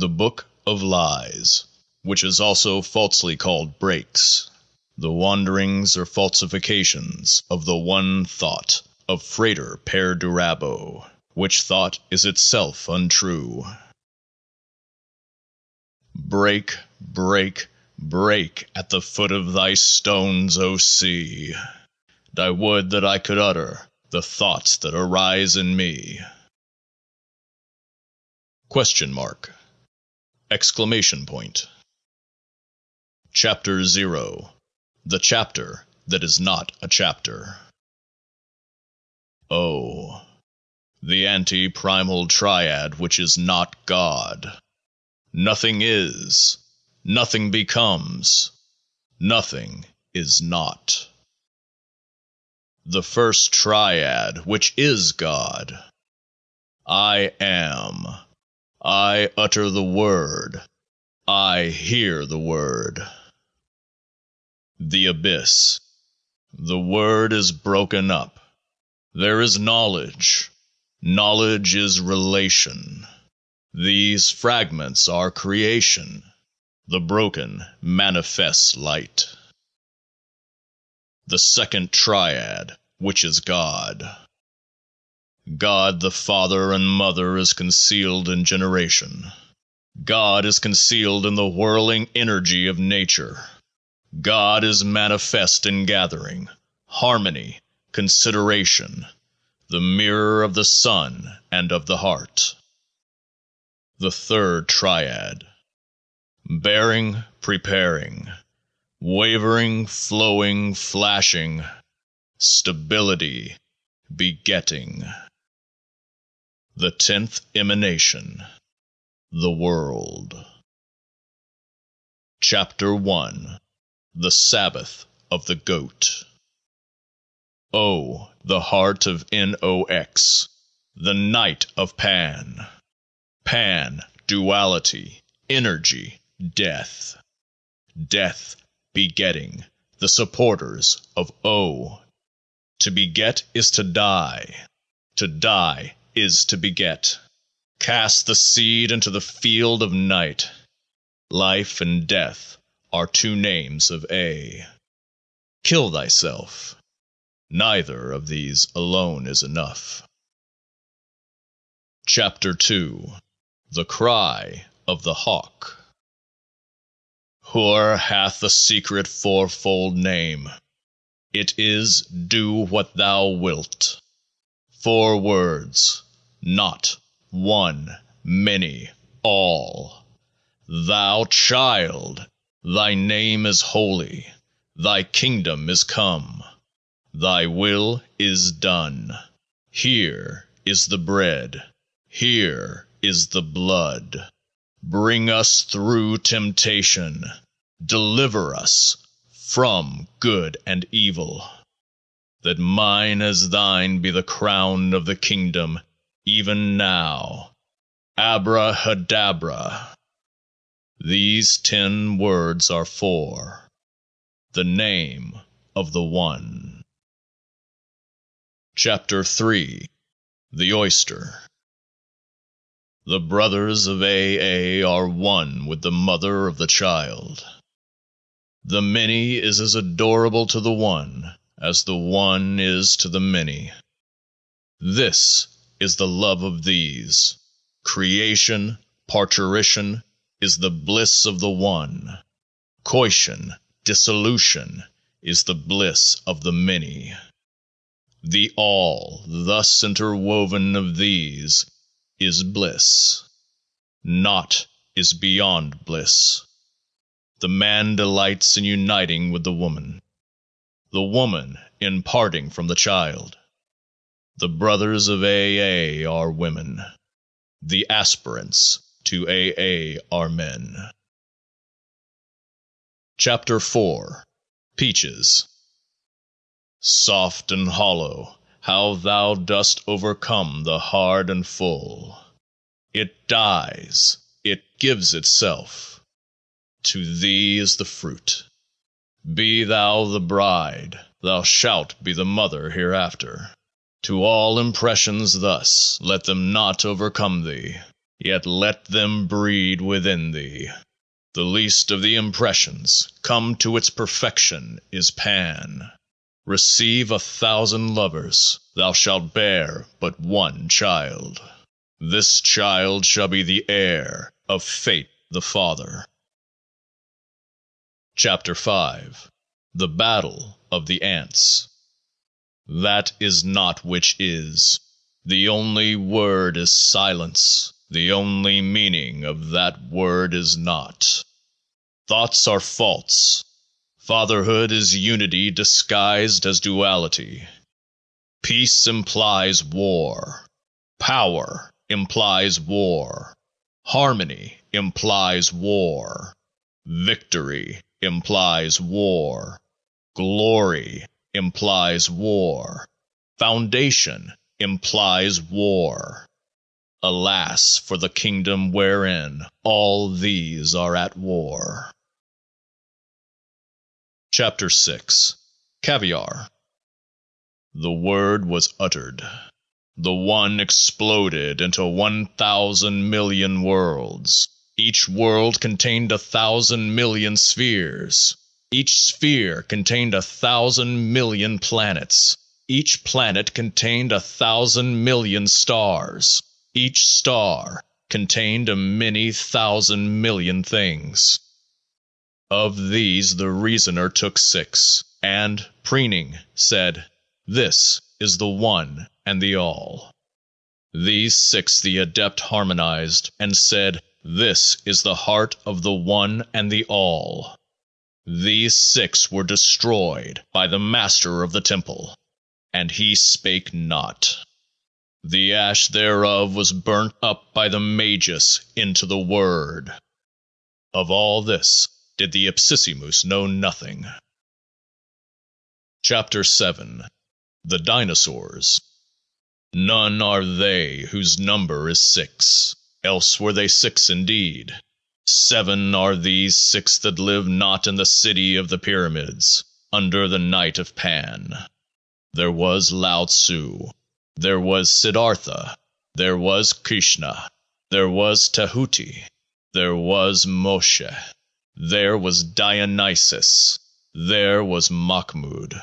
The Book of Lies, which is also falsely called Breaks, the wanderings or falsifications of the One Thought of FRATER PERDURABO, which thought is itself untrue. Break, break, break at the foot of thy stones, O Sea! I would that I could utter the thoughts that arise in me. Question mark. Exclamation point. Chapter Zero. The chapter that is not a chapter. O. The anti-primal triad which is not God. Nothing is. Nothing becomes. Nothing is not. The first triad which is God. I am. I utter the Word. I hear the Word. The Abyss. The Word is broken up. There is knowledge. Knowledge is relation. These fragments are creation. The broken manifests light. The second triad, which is God. God the Father and Mother is concealed in generation. God is concealed in the whirling energy of nature. God is manifest in gathering, harmony, consideration, the mirror of the sun and of the heart. The third triad. Bearing, preparing, wavering, flowing, flashing, stability, begetting. The tenth emanation. The world. Chapter 1 The Sabbath of the Goat. O the heart of Nox, the night of Pan. Pan, duality, energy, death. Death, begetting, the supporters of O. To beget is to die. To die is to beget. Cast the seed into the field of night. Life and death are two names of A. Kill thyself. Neither of these alone is enough. Chapter 2 The Cry of the Hawk Hoor hath a secret fourfold name. It is Do What Thou Wilt. Four words. Not. One. Many. All. Thou child, thy name is holy. Thy kingdom is come. Thy will is done. Here is the bread. Here is the blood. Bring us through temptation. Deliver us from good and evil. That mine as thine be the crown of the kingdom, even now. Abrahadabra. These ten words are for the name of the One. Chapter 3 The Oyster The brothers of A.A. are one with the mother of the child. The Many is as adorable to the One as the One is to the Many. This is the love of these. Creation, parturition, is the bliss of the One. Coition, dissolution, is the bliss of the Many. The All thus interwoven of these is bliss. Naught is beyond bliss. The man delights in uniting with the woman. The woman in parting from the child. The brothers of A.A. are women. The aspirants to A.A. are men. Chapter 4 Peaches Soft and hollow, how thou dost overcome the hard and full. It dies, it gives itself. To thee is the fruit. Be thou the bride, thou shalt be the mother hereafter. To all impressions thus, let them not overcome thee. yet let them breed within thee. The least of the impressions, come to its perfection, is Pan. Receive a thousand lovers, thou shalt bear but one child. This child shall be the heir of Fate the Father. Chapter 5 The Battle of the Ants That is not which is. The only word is silence. The only meaning of that word is not. Thoughts are false. Fatherhood is unity disguised as duality. Peace implies war. Power implies war. Harmony implies war. Victory implies war. Glory implies war. Foundation implies war. Alas for the kingdom wherein all these are at war. Chapter 6 Caviar The Word was uttered. The One exploded into one thousand million worlds. Each world contained a thousand million spheres. Each sphere contained a thousand million planets. Each planet contained a thousand million stars. Each star contained a many thousand million things. Of these the Reasoner took six, and, preening, said, This is the One and the All. These six the Adept harmonized, and said, This is the heart of the One and the All. These six were destroyed by the Master of the Temple, and he spake not. The ash thereof was burnt up by the Magus into the Word. Of all this did the Ipsissimus know nothing. Chapter 7 The Dinosaurs None are they whose number is six, else were they six indeed. Seven are these six that live not in the city of the Pyramids, under the night of Pan. There was Lao Tzu, there was Siddhartha, there was Krishna, there was Tahuti, there was Moshe, there was Dionysus, there was Mahmud.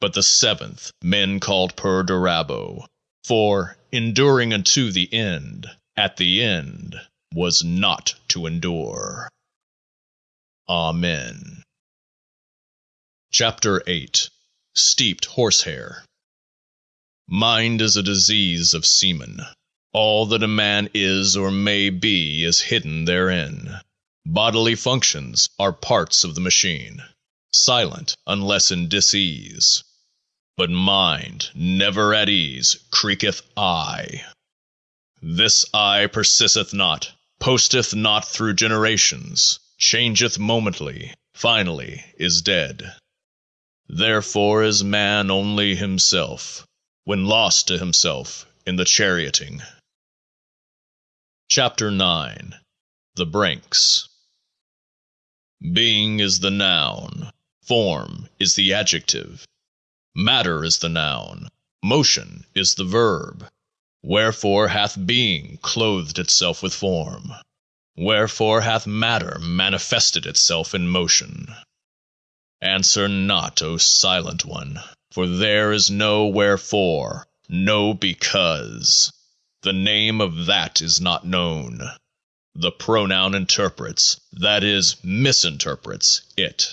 But the seventh men called Perdurabo, for, enduring unto the end, at the end was not to endure. Amen. Chapter 8 Steeped Horsehair Mind is a disease of semen. All that a man is or may be is hidden therein. Bodily functions are parts of the machine, silent unless in disease. But mind, never at ease, creaketh I. This I persisteth not, posteth not through generations, changeth momently, finally is dead. Therefore is man only himself when lost to himself in the charioting. Chapter 9 The Branks Being is the noun, form is the adjective, matter is the noun, motion is the verb. Wherefore hath being clothed itself with form? Wherefore hath matter manifested itself in motion? Answer not, O Silent One. For there is no wherefore, no because. The name of that is not known. The pronoun interprets, that is, misinterprets, it.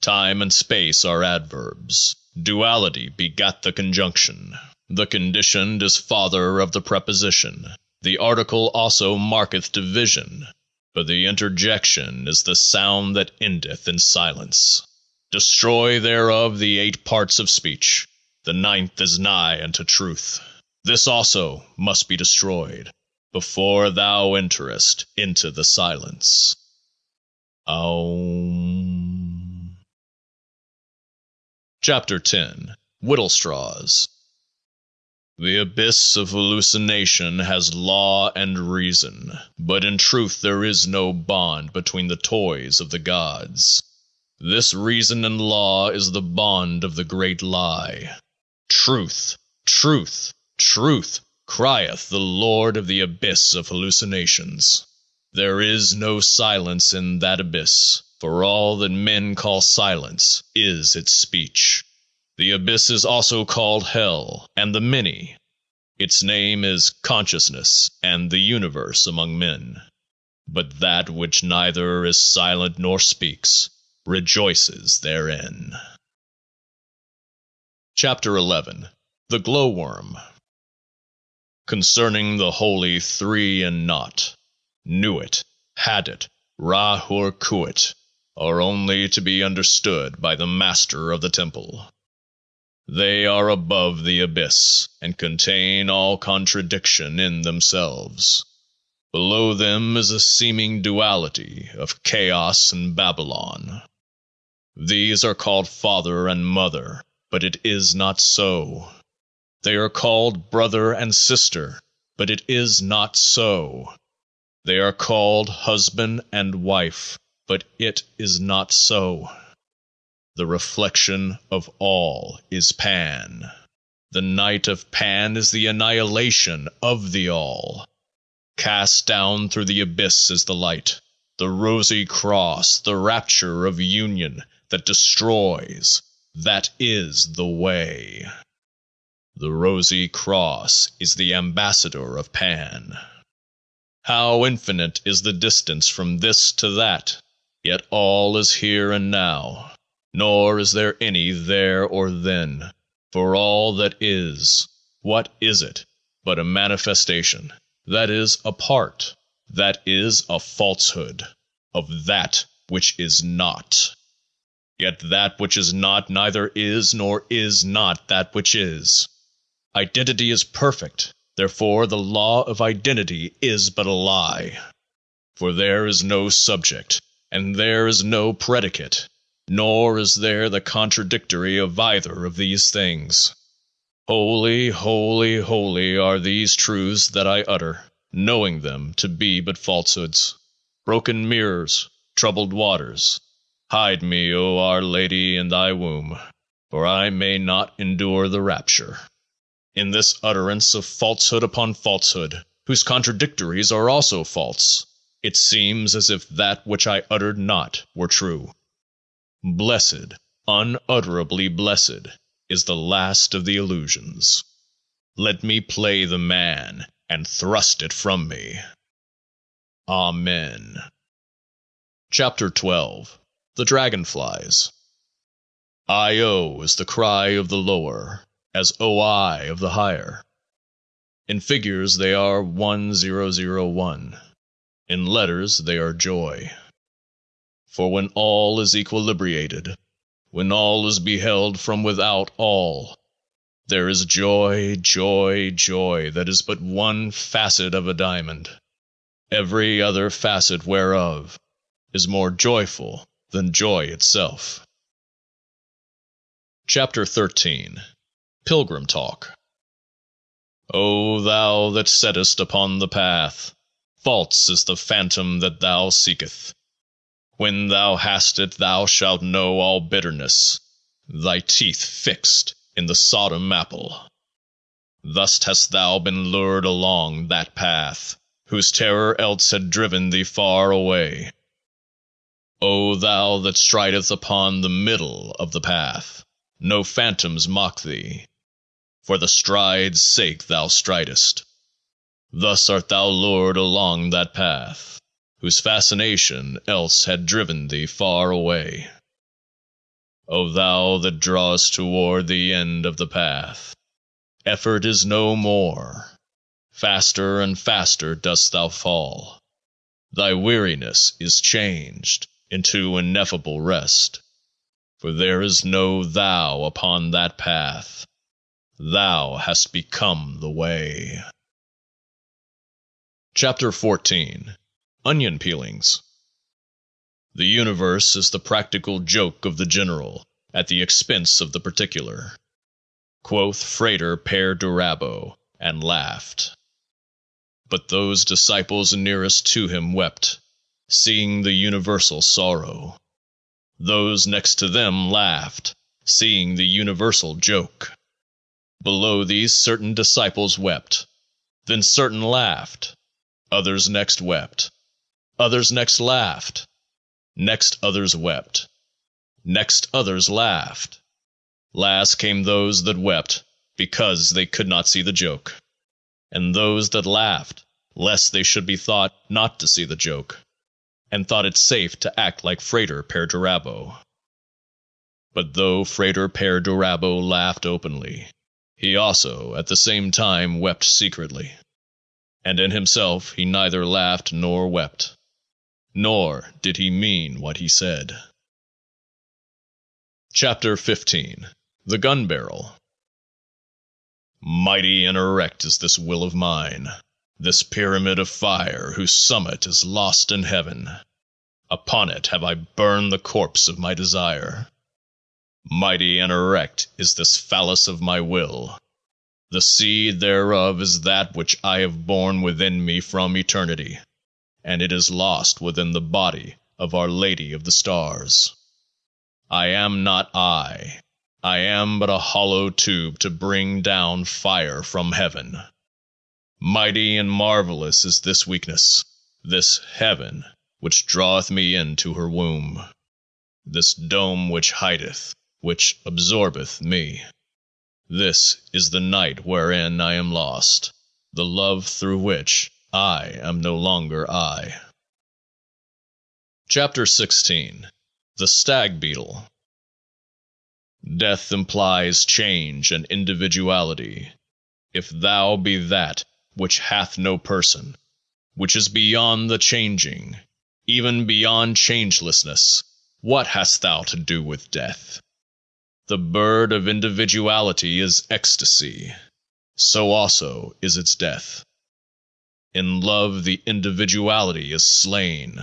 Time and space are adverbs. Duality begat the conjunction. The conditioned is father of the preposition. The article also marketh division. But the interjection is the sound that endeth in silence. Destroy thereof the eight parts of speech. The ninth is nigh unto truth. This also must be destroyed before thou enterest into the silence. Aum. Chapter 10 Windlestraws The abyss of hallucination has law and reason, but in truth there is no bond between the toys of the gods. This reason and law is the bond of the great lie. Truth, truth, truth, crieth the Lord of the Abyss of Hallucinations. There is no silence in that abyss, for all that men call silence is its speech. The abyss is also called Hell, and the Many. Its name is Consciousness and the Universe among men. But that which neither is silent nor speaks rejoices therein. Chapter 11 The Glowworm Concerning the Holy Three and not, in Naught, Nuit, Hadit, Ra-Hoor-Khuit are only to be understood by the Master of the Temple. They are above the abyss, and contain all contradiction in themselves. Below them is a seeming duality of Chaos and Babylon. These are called Father and Mother, but it is not so. They are called Brother and Sister, but it is not so. They are called Husband and Wife, but it is not so. The reflection of All is Pan. The night of Pan is the annihilation of the All. Cast down through the abyss is the light, the rosy cross, the rapture of union that destroys. That is the way. The rosy cross is the ambassador of Pan. How infinite is the distance from this to that, yet all is here and now nor is there any there or then, for all that is, what is it but a manifestation, that is a part, that is a falsehood, of that which is not? Yet that which is not neither is nor is not that which is. Identity is perfect, therefore the law of identity is but a lie. For there is no subject, and there is no predicate nor is there the contradictory of either of these things. Holy, holy, holy are these truths that I utter, knowing them to be but falsehoods, broken mirrors, troubled waters. Hide me, O Our Lady, in thy womb, for I may not endure the rapture. In this utterance of falsehood upon falsehood, whose contradictories are also false, it seems as if that which I uttered not were true. Blessed, unutterably blessed, is the last of the illusions. Let me play the man and thrust it from me. Amen. Chapter 12 The Dragonflies I-O is the cry of the lower, as OI of the higher. In figures they are 1001. In letters they are joy. For when all is equilibrated, when all is beheld from without all, there is joy, joy, joy that is but one facet of a diamond, every other facet whereof is more joyful than joy itself. Chapter 13 Pilgrim Talk O thou that settest upon the path, false is the phantom that thou seekest. When thou hast it thou shalt know all bitterness, thy teeth fixed in the Sodom apple. Thus hast thou been lured along that path, whose terror else had driven thee far away. O thou that stridest upon the middle of the path, no phantoms mock thee, for the stride's sake thou stridest. Thus art thou lured along that path whose fascination else had driven thee far away. O thou that drawest toward the end of the path, effort is no more. Faster and faster dost thou fall. Thy weariness is changed into ineffable rest, for there is no thou upon that path. Thou hast become the way. Chapter 14 Onion Peelings The universe is the practical joke of the general at the expense of the particular. Quoth Frater Perdurabo, and laughed. But those disciples nearest to him wept, seeing the universal sorrow. Those next to them laughed, seeing the universal joke. Below these certain disciples wept, Then certain laughed, others next wept, others next laughed, next others wept, next others laughed. Last came those that wept because they could not see the joke, and those that laughed lest they should be thought not to see the joke, and thought it safe to act like Frater Perdurabo. But though Frater Perdurabo laughed openly, he also at the same time wept secretly, and in himself he neither laughed nor wept, nor did he mean what he said. Chapter 15 The Gun Barrel Mighty and erect is this will of mine, this pyramid of fire whose summit is lost in heaven. Upon it have I burned the corpse of my desire. Mighty and erect is this phallus of my will. The seed thereof is that which I have borne within me from eternity, and it is lost within the body of Our Lady of the Stars. I am not I. I am but a hollow tube to bring down fire from heaven. Mighty and marvelous is this weakness, this heaven which draweth me into her womb, this dome which hideth, which absorbeth me. This is the night wherein I am lost, the love through which I am no longer I. Chapter 16 The Stag Beetle Death implies change and individuality. If thou be that which hath no person, which is beyond the changing, even beyond changelessness, what hast thou to do with death? The bird of individuality is ecstasy, so also is its death. In love the individuality is slain.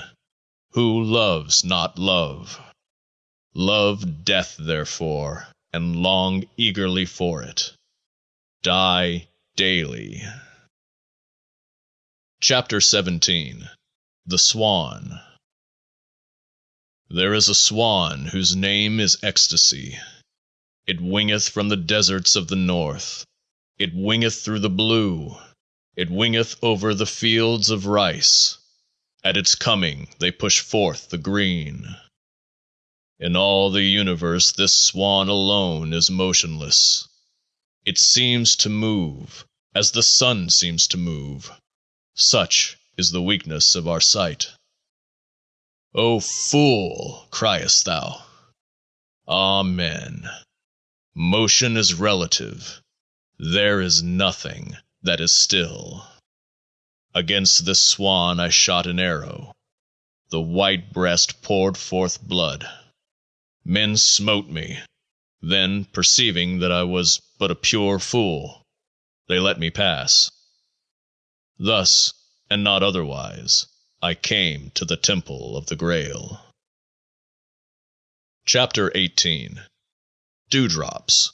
Who loves not love? Love death therefore, and long eagerly for it. Die daily. Chapter 17 The Swan There is a swan whose name is Ecstasy. It wingeth from the deserts of the north. It wingeth through the blue. It wingeth over the fields of rice. At its coming they push forth the green. In all the universe this swan alone is motionless. It seems to move, as the sun seems to move. Such is the weakness of our sight. O fool, criest thou. Amen. Motion is relative. There is nothing that is still. Against this swan I shot an arrow. The white breast poured forth blood. Men smote me. Then, perceiving that I was but a pure fool, they let me pass. Thus, and not otherwise, I came to the Temple of the Grail. Chapter 18 Dewdrops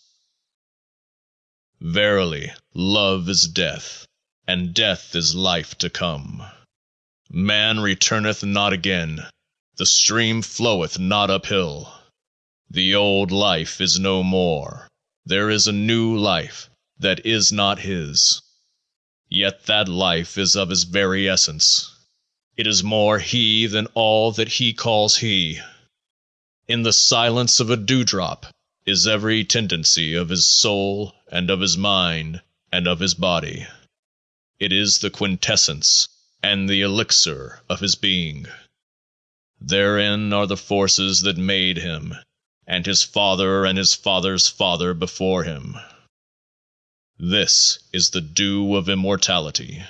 Verily, love is death, and death is life to come. Man returneth not again, the stream floweth not uphill. The old life is no more, there is a new life that is not his. Yet that life is of his very essence. It is more he than all that he calls he. In the silence of a dewdrop is every tendency of his soul and of his mind and of his body. It is the quintessence and the elixir of his being. Therein are the forces that made him, and his father and his father's father before him. This is the dew of immortality.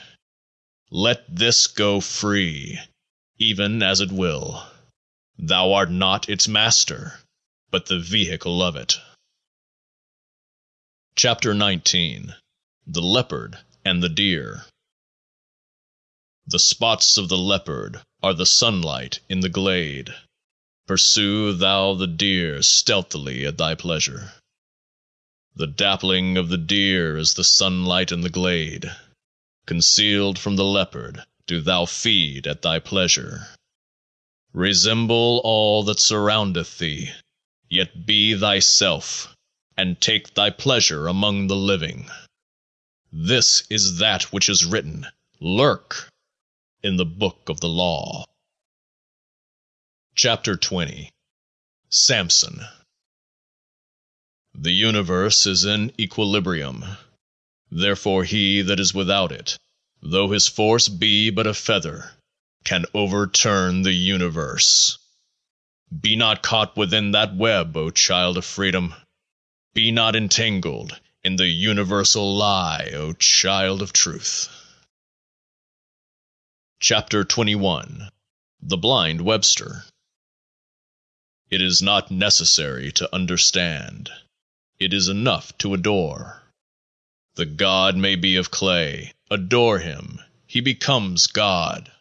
Let this go free, even as it will. Thou art not its master, but the vehicle of it. Chapter 19 The Leopard and the Deer The spots of the leopard are the sunlight in the glade. Pursue thou the deer stealthily at thy pleasure. The dappling of the deer is the sunlight in the glade. Concealed from the leopard do thou feed at thy pleasure. Resemble all that surroundeth thee, yet be thyself, and take thy pleasure among the living. This is that which is written, Lurk, in the Book of the Law. Chapter 20 Samson The universe is in equilibrium. Therefore he that is without it, though his force be but a feather, can overturn the universe. Be not caught within that web, O child of freedom. Be not entangled in the universal lie, O child of truth. Chapter 21 The Blind Webster It is not necessary to understand. It is enough to adore. The god may be of clay. Adore him. He becomes God.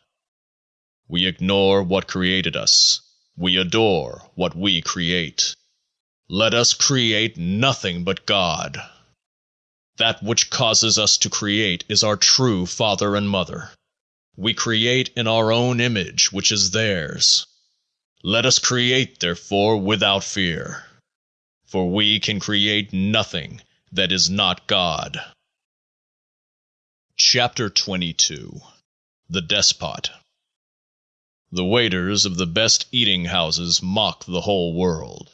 We ignore what created us. We adore what we create. Let us create nothing but God. That which causes us to create is our true father and mother. We create in our own image which is theirs. Let us create therefore without fear. For we can create nothing that is not God. Chapter 22 The Despot The waiters of the best eating houses mock the whole world.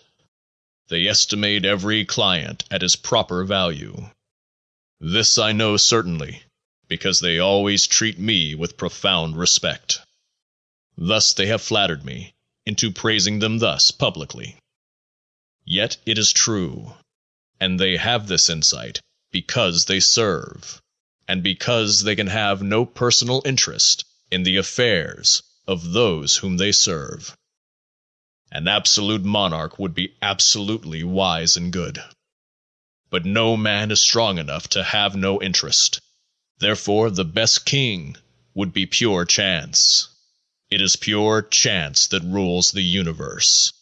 They estimate every client at his proper value. This I know certainly, because they always treat me with profound respect. Thus they have flattered me into praising them thus publicly. Yet it is true, and they have this insight because they serve, and because they can have no personal interest in the affairs of those whom they serve. An absolute monarch would be absolutely wise and good. But no man is strong enough to have no interest. Therefore the best king would be pure chance. It is pure chance that rules the universe.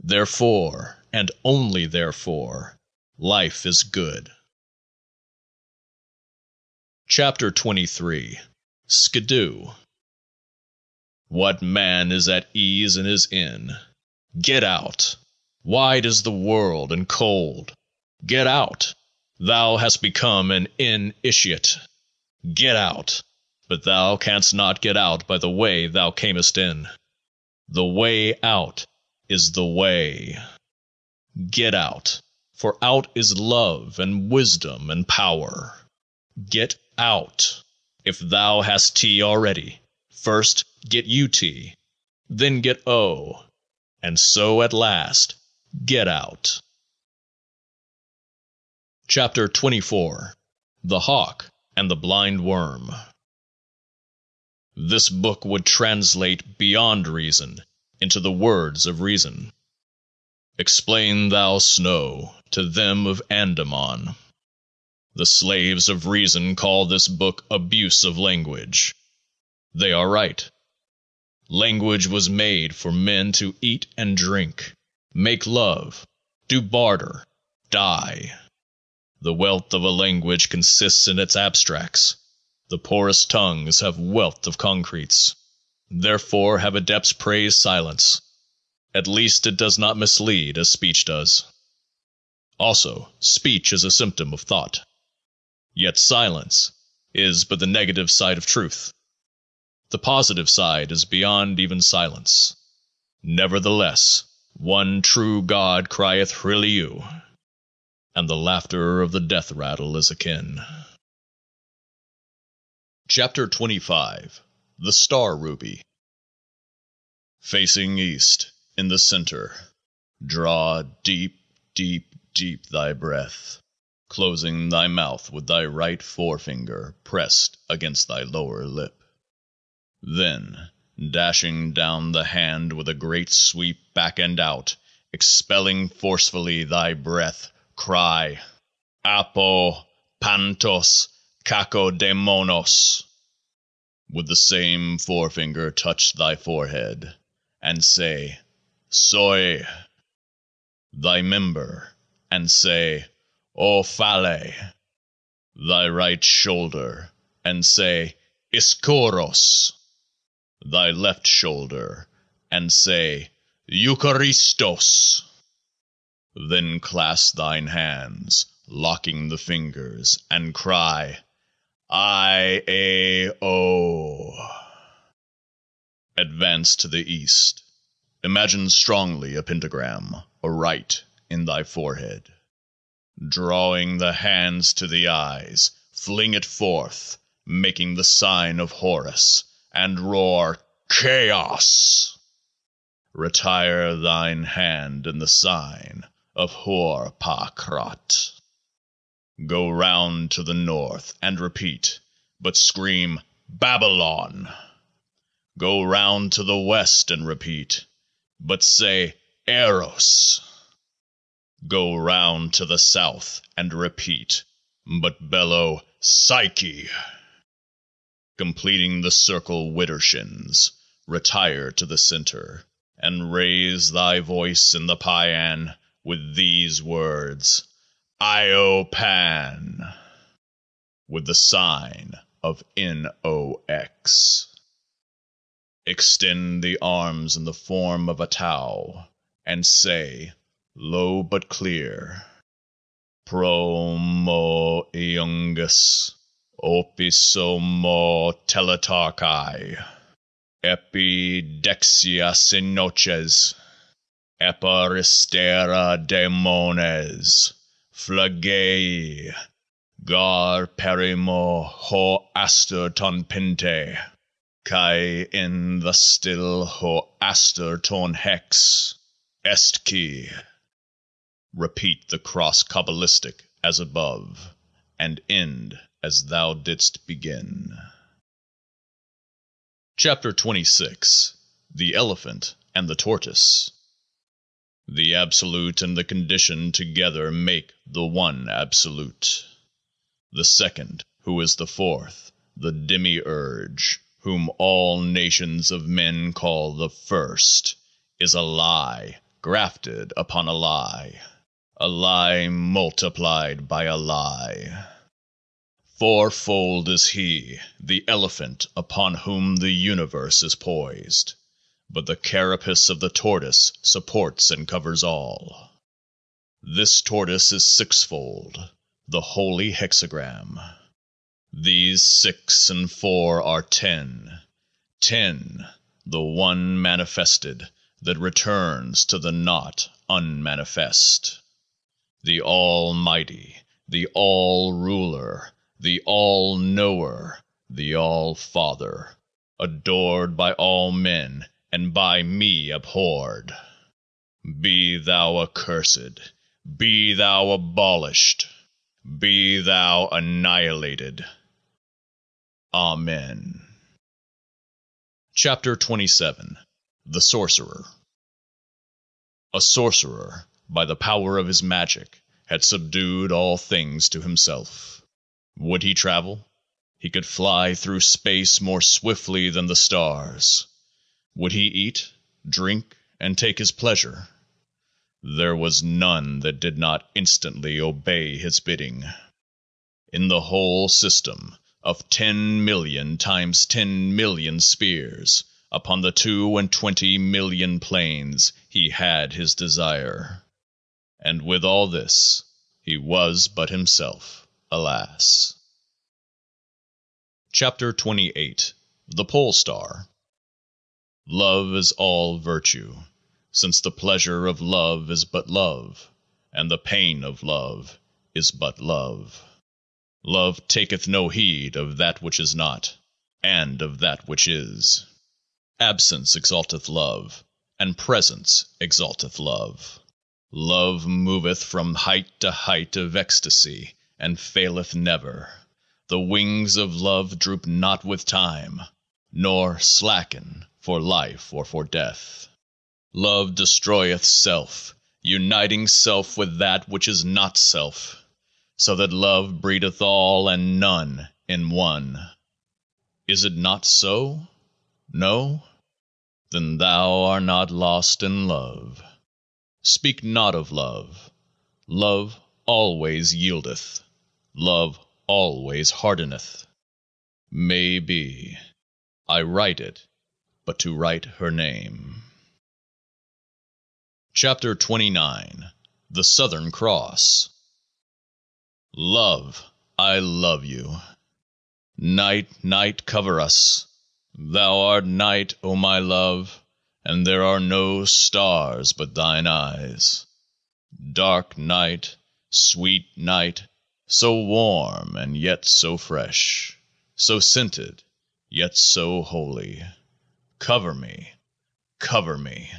Therefore, and only therefore, life is good. Chapter 23 Skidoo What man is at ease in his inn? Get out! Wide is the world and cold. Get out! Thou hast become an initiate. Get out! But thou canst not get out by the way thou camest in. The way out is the way. Get out, for out is love and wisdom and power. Get out! If thou hast tea already, first get UT, then get O, and so at last get out. Chapter 24 The Hawk and the Blind Worm This book would translate beyond reason into the words of reason. Explain thou snow to them of Andaman. The slaves of reason call this book abuse of language. They are right. Language was made for men to eat and drink, make love, do barter, die. The wealth of a language consists in its abstracts. The poorest tongues have wealth of concretes. Therefore have adepts praised silence. At least it does not mislead as speech does. Also, speech is a symptom of thought. Yet silence is but the negative side of truth. The positive side is beyond even silence. Nevertheless, one true God crieth Hriliu and the laughter of the death rattle is akin. Chapter 25 The Star Ruby Facing east, in the center, draw deep, deep, deep thy breath, closing thy mouth with thy right forefinger pressed against thy lower lip. Then, dashing down the hand with a great sweep back and out, expelling forcefully thy breath, Cry, Apo Pantos Kakodaimonos. With the same forefinger touch thy forehead, and say, Soy. Thy member, and say, O Ophale. Thy right shoulder, and say, Ischuros. Thy left shoulder, and say, Eucharistos. Then clasp thine hands, locking the fingers, and cry I A O. Advance to the East. Imagine strongly a pentagram, aright in thy forehead. Drawing the hands to the eyes, fling it forth, making the sign of Horus, and roar CHAOS! Retire thine hand in the sign of Hoor-pa-kraat. Go round to the North and repeat, but scream BABYLON! Go round to the West and repeat, but say EROS! Go round to the South and repeat, but bellow PSYCHE! Completing the circle widdershins, retire to the center, and raise thy voice in the paean with these words. IO-PAN with the sign of NOX. Extend the arms in the form of a tau, and say, low but clear, Pro mo iungus opiso mo teletarchi epi dexia sinoches eparistera demones. Flagei. Gar perimo ho aster ton pente kai in the still ho aster ton hex. Est ki. Repeat the cross cabalistic as above, and end as thou didst begin. Chapter 26 The Elephant and the Tortoise The Absolute and the Conditioned together make the One Absolute. The Second, who is the Fourth, the Demiurge, whom all nations of men call the First, is a lie grafted upon a lie, a lie multiplied by a lie. Fourfold is He, the Elephant upon whom the Universe is poised, but the carapace of the Tortoise supports and covers all. This Tortoise is sixfold, the Holy Hexagram. These six and four are ten. Ten, the One manifested that returns to the Naught unmanifest. The Almighty, the All Ruler, the All Knower, the All Father, adored by all men and by me abhorred. Be thou accursed, be thou abolished, be thou annihilated. Amen. Chapter 27 The Sorcerer A sorcerer, by the power of his magic, had subdued all things to himself. Would he travel? He could fly through space more swiftly than the stars. Would he eat, drink, and take his pleasure? There was none that did not instantly obey his bidding. In the whole system of ten million times ten million spheres upon the two and twenty million planes he had his desire. And with all this he was but himself, alas. Chapter 28 The Pole Star Love is all virtue, since the pleasure of love is but love, and the pain of love is but love. Love taketh no heed of that which is not, and of that which is. Absence exalteth love, and presence exalteth love. Love moveth from height to height of ecstasy, and faileth never. The wings of love droop not with time, nor slacken for life or for death. Love destroyeth self, uniting self with that which is not self, so that love breedeth all and none in one. Is it not so? No? Then thou art not lost in love. Speak not of love. Love always yieldeth. Love always hardeneth. May be. I write it but to write her name. Chapter 29 The Southern Cross Love, I love you. Night, night, cover us. Thou art night, O my love, and there are no stars but thine eyes. Dark night, sweet night, so warm and yet so fresh, so scented, yet so holy. Cover me, cover me.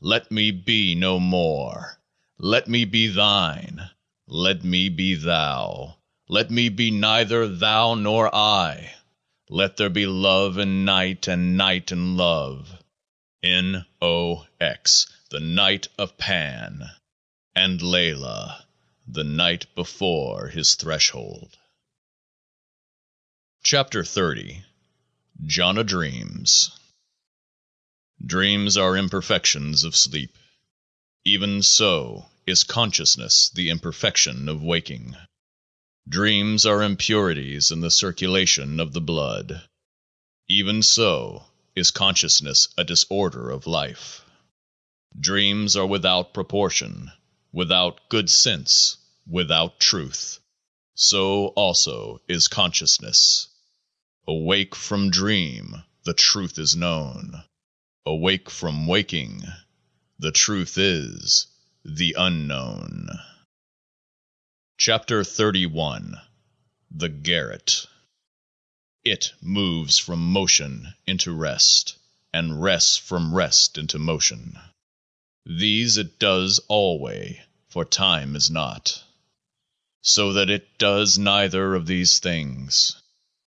Let me be no more. Let me be thine. Let me be thou. Let me be neither thou nor I. Let there be love in night and night in love. N O X, the night of Pan, and Laylah, the night before his threshold. Chapter 30 John-a-Dreams Dreams are imperfections of sleep. Even so is consciousness the imperfection of waking. Dreams are impurities in the circulation of the blood. Even so is consciousness a disorder of life. Dreams are without proportion, without good sense, without truth. So also is consciousness. Awake from dream, the truth is known. Awake from waking, the truth is the unknown. Chapter 31 The Garotte It moves from motion into rest, and rests from rest into motion. These it does alway, for time is not. So that it does neither of these things.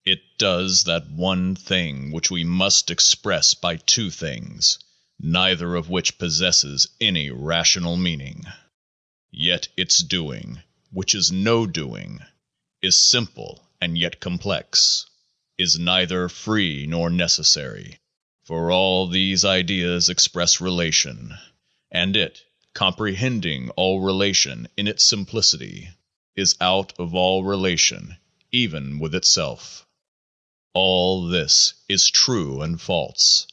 It does that one thing which we must express by two things, neither of which possesses any rational meaning. Yet its doing, which is no doing, is simple and yet complex, is neither free nor necessary, for all these ideas express relation, and it, comprehending all relation in its simplicity, is out of all relation even with itself. All this is true and false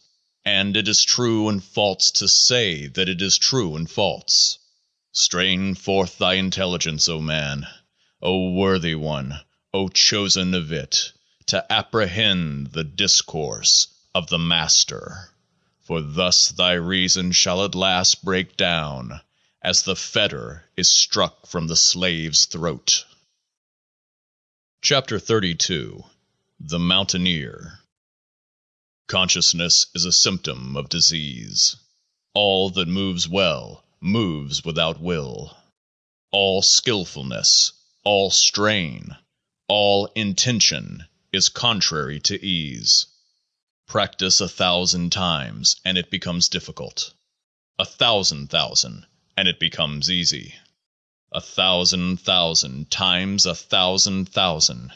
and it is true and false to say that it is true and false. Strain forth thy intelligence, O man, O worthy one, O chosen of it, to apprehend the discourse of the Master. For thus thy reason shall at last break down, as the fetter is struck from the slave's throat. Chapter 32 The Mountaineer Consciousness is a symptom of disease. All that moves well moves without will. All skillfulness, all strain, all intention is contrary to ease. Practice a thousand times and it becomes difficult. A thousand thousand and it becomes easy. A thousand thousand times a thousand thousand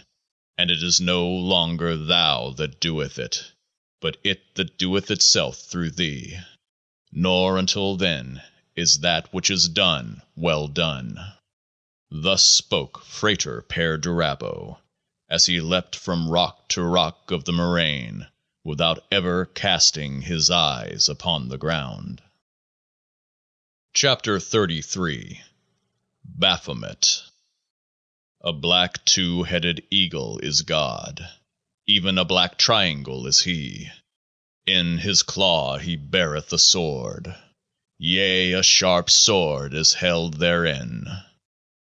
and it is no longer thou that doeth it but it that doeth itself through thee. Nor until then is that which is done well done. Thus spoke Frater Perdurabo, as he leapt from rock to rock of the moraine, without ever casting his eyes upon the ground. Chapter 33 Baphomet A black two-headed eagle is God. Even a black triangle is he. In his claw he beareth a sword. Yea, a sharp sword is held therein.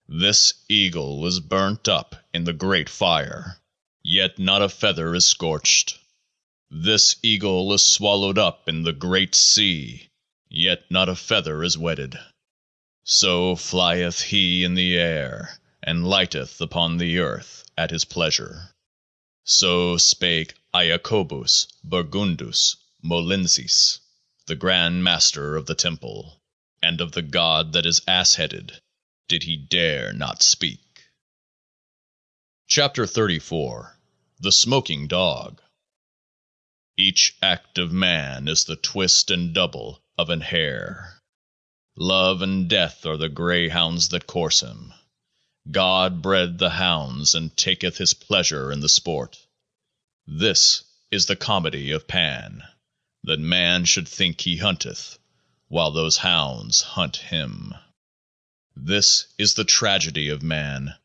This eagle was burnt up in the great fire, yet not a feather is scorched. This eagle is swallowed up in the great sea, yet not a feather is wetted. So flieth he in the air, and lighteth upon the earth at his pleasure. So spake Iacobus Burgundus Molensis, the Grand Master of the Temple, and of the God that is ass headed did he dare not speak. Chapter 34 The Smoking Dog Each act of man is the twist and double of an hare. Love and death are the greyhounds that course him. God bred the hounds and taketh his pleasure in the sport. This is the comedy of Pan, that man should think he hunteth, while those hounds hunt him. This is the tragedy of man,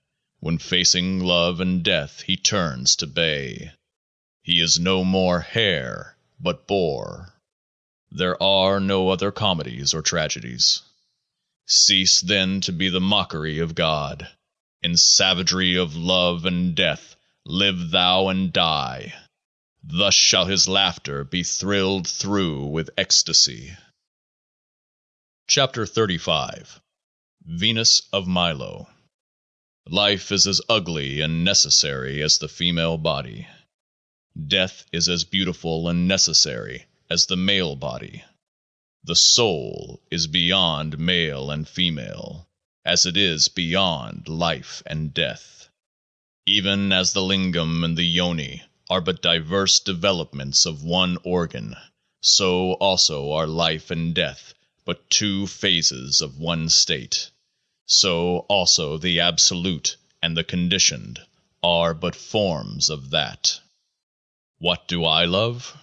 When facing love and death he turns to bay. He is no more hare, but boar. There are no other comedies or tragedies. Cease then to be the mockery of God. In savagery of love and death live thou and die. Thus shall his laughter be thrilled through with ecstasy. Chapter 35 Venus of Milo Life is as ugly and necessary as the female body. Death is as beautiful and necessary as the male body. The soul is beyond male and female, as it is beyond life and death. Even as the lingam and the yoni are but diverse developments of one organ, so also are life and death but two phases of one state. So also the Absolute and the Conditioned are but forms of that. What do I love?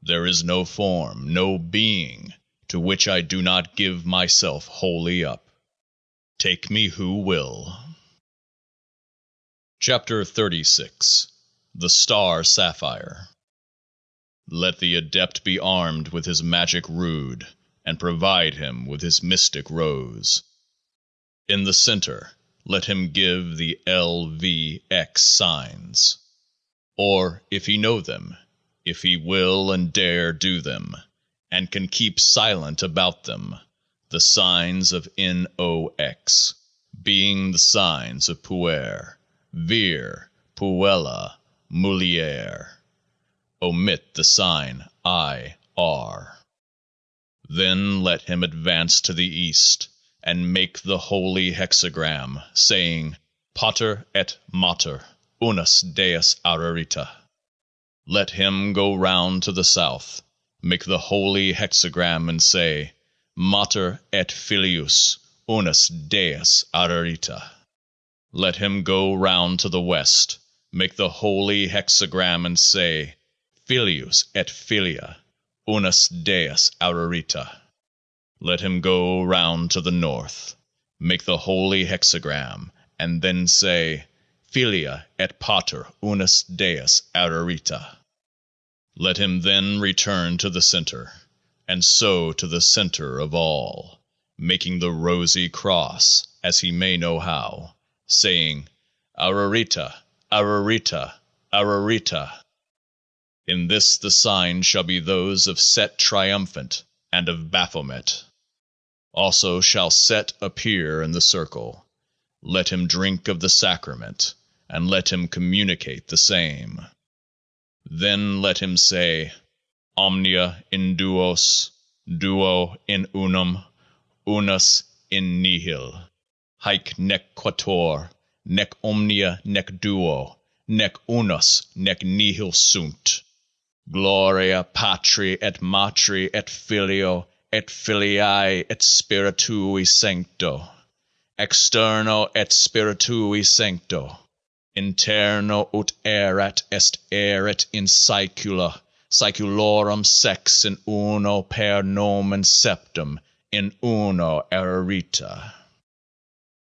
There is no form, no being, to which I do not give myself wholly up. Take me who will. Chapter 36 The Star Sapphire Let the Adept be armed with his magic rood, and provide him with his mystic rose. In the center let him give the L. V. X. signs. Or, if he know them, if he will and dare do them, and can keep silent about them, the signs of N. O. X. being the signs of Puer, Vir, Puella, Mulier. Omit the sign I. R. Then let him advance to the East and make the holy hexagram, saying Pater et Mater Unus Deus Ararita. Let him go round to the South, make the holy hexagram, and say Mater et Filius Unus Deus Ararita. Let him go round to the West, make the holy hexagram, and say Filius et Filia Unus Deus Ararita. Let him go round to the North, make the holy hexagram, and then say Filia et Pater Unus Deus Ararita. Let him then return to the center, and so to the center of all, making the rosy cross as he may know how, saying Ararita, Ararita, Ararita. In this the signs shall be those of Set Triumphant and of Baphomet. Also shall Set appear in the circle. Let him drink of the sacrament, and let him communicate the same. Then let him say Omnia in duos, duo in unum, unus in nihil. Haec nec quatuor, nec omnia, nec duo, nec unus, nec nihil sunt. Gloria Patri et Matri et Filio et Filiae et Spiritui Sancto. Externo et Spiritui Sancto. Interno ut erat est erat in saecula, saeculorum sex in uno per nomen septem in uno Ararita.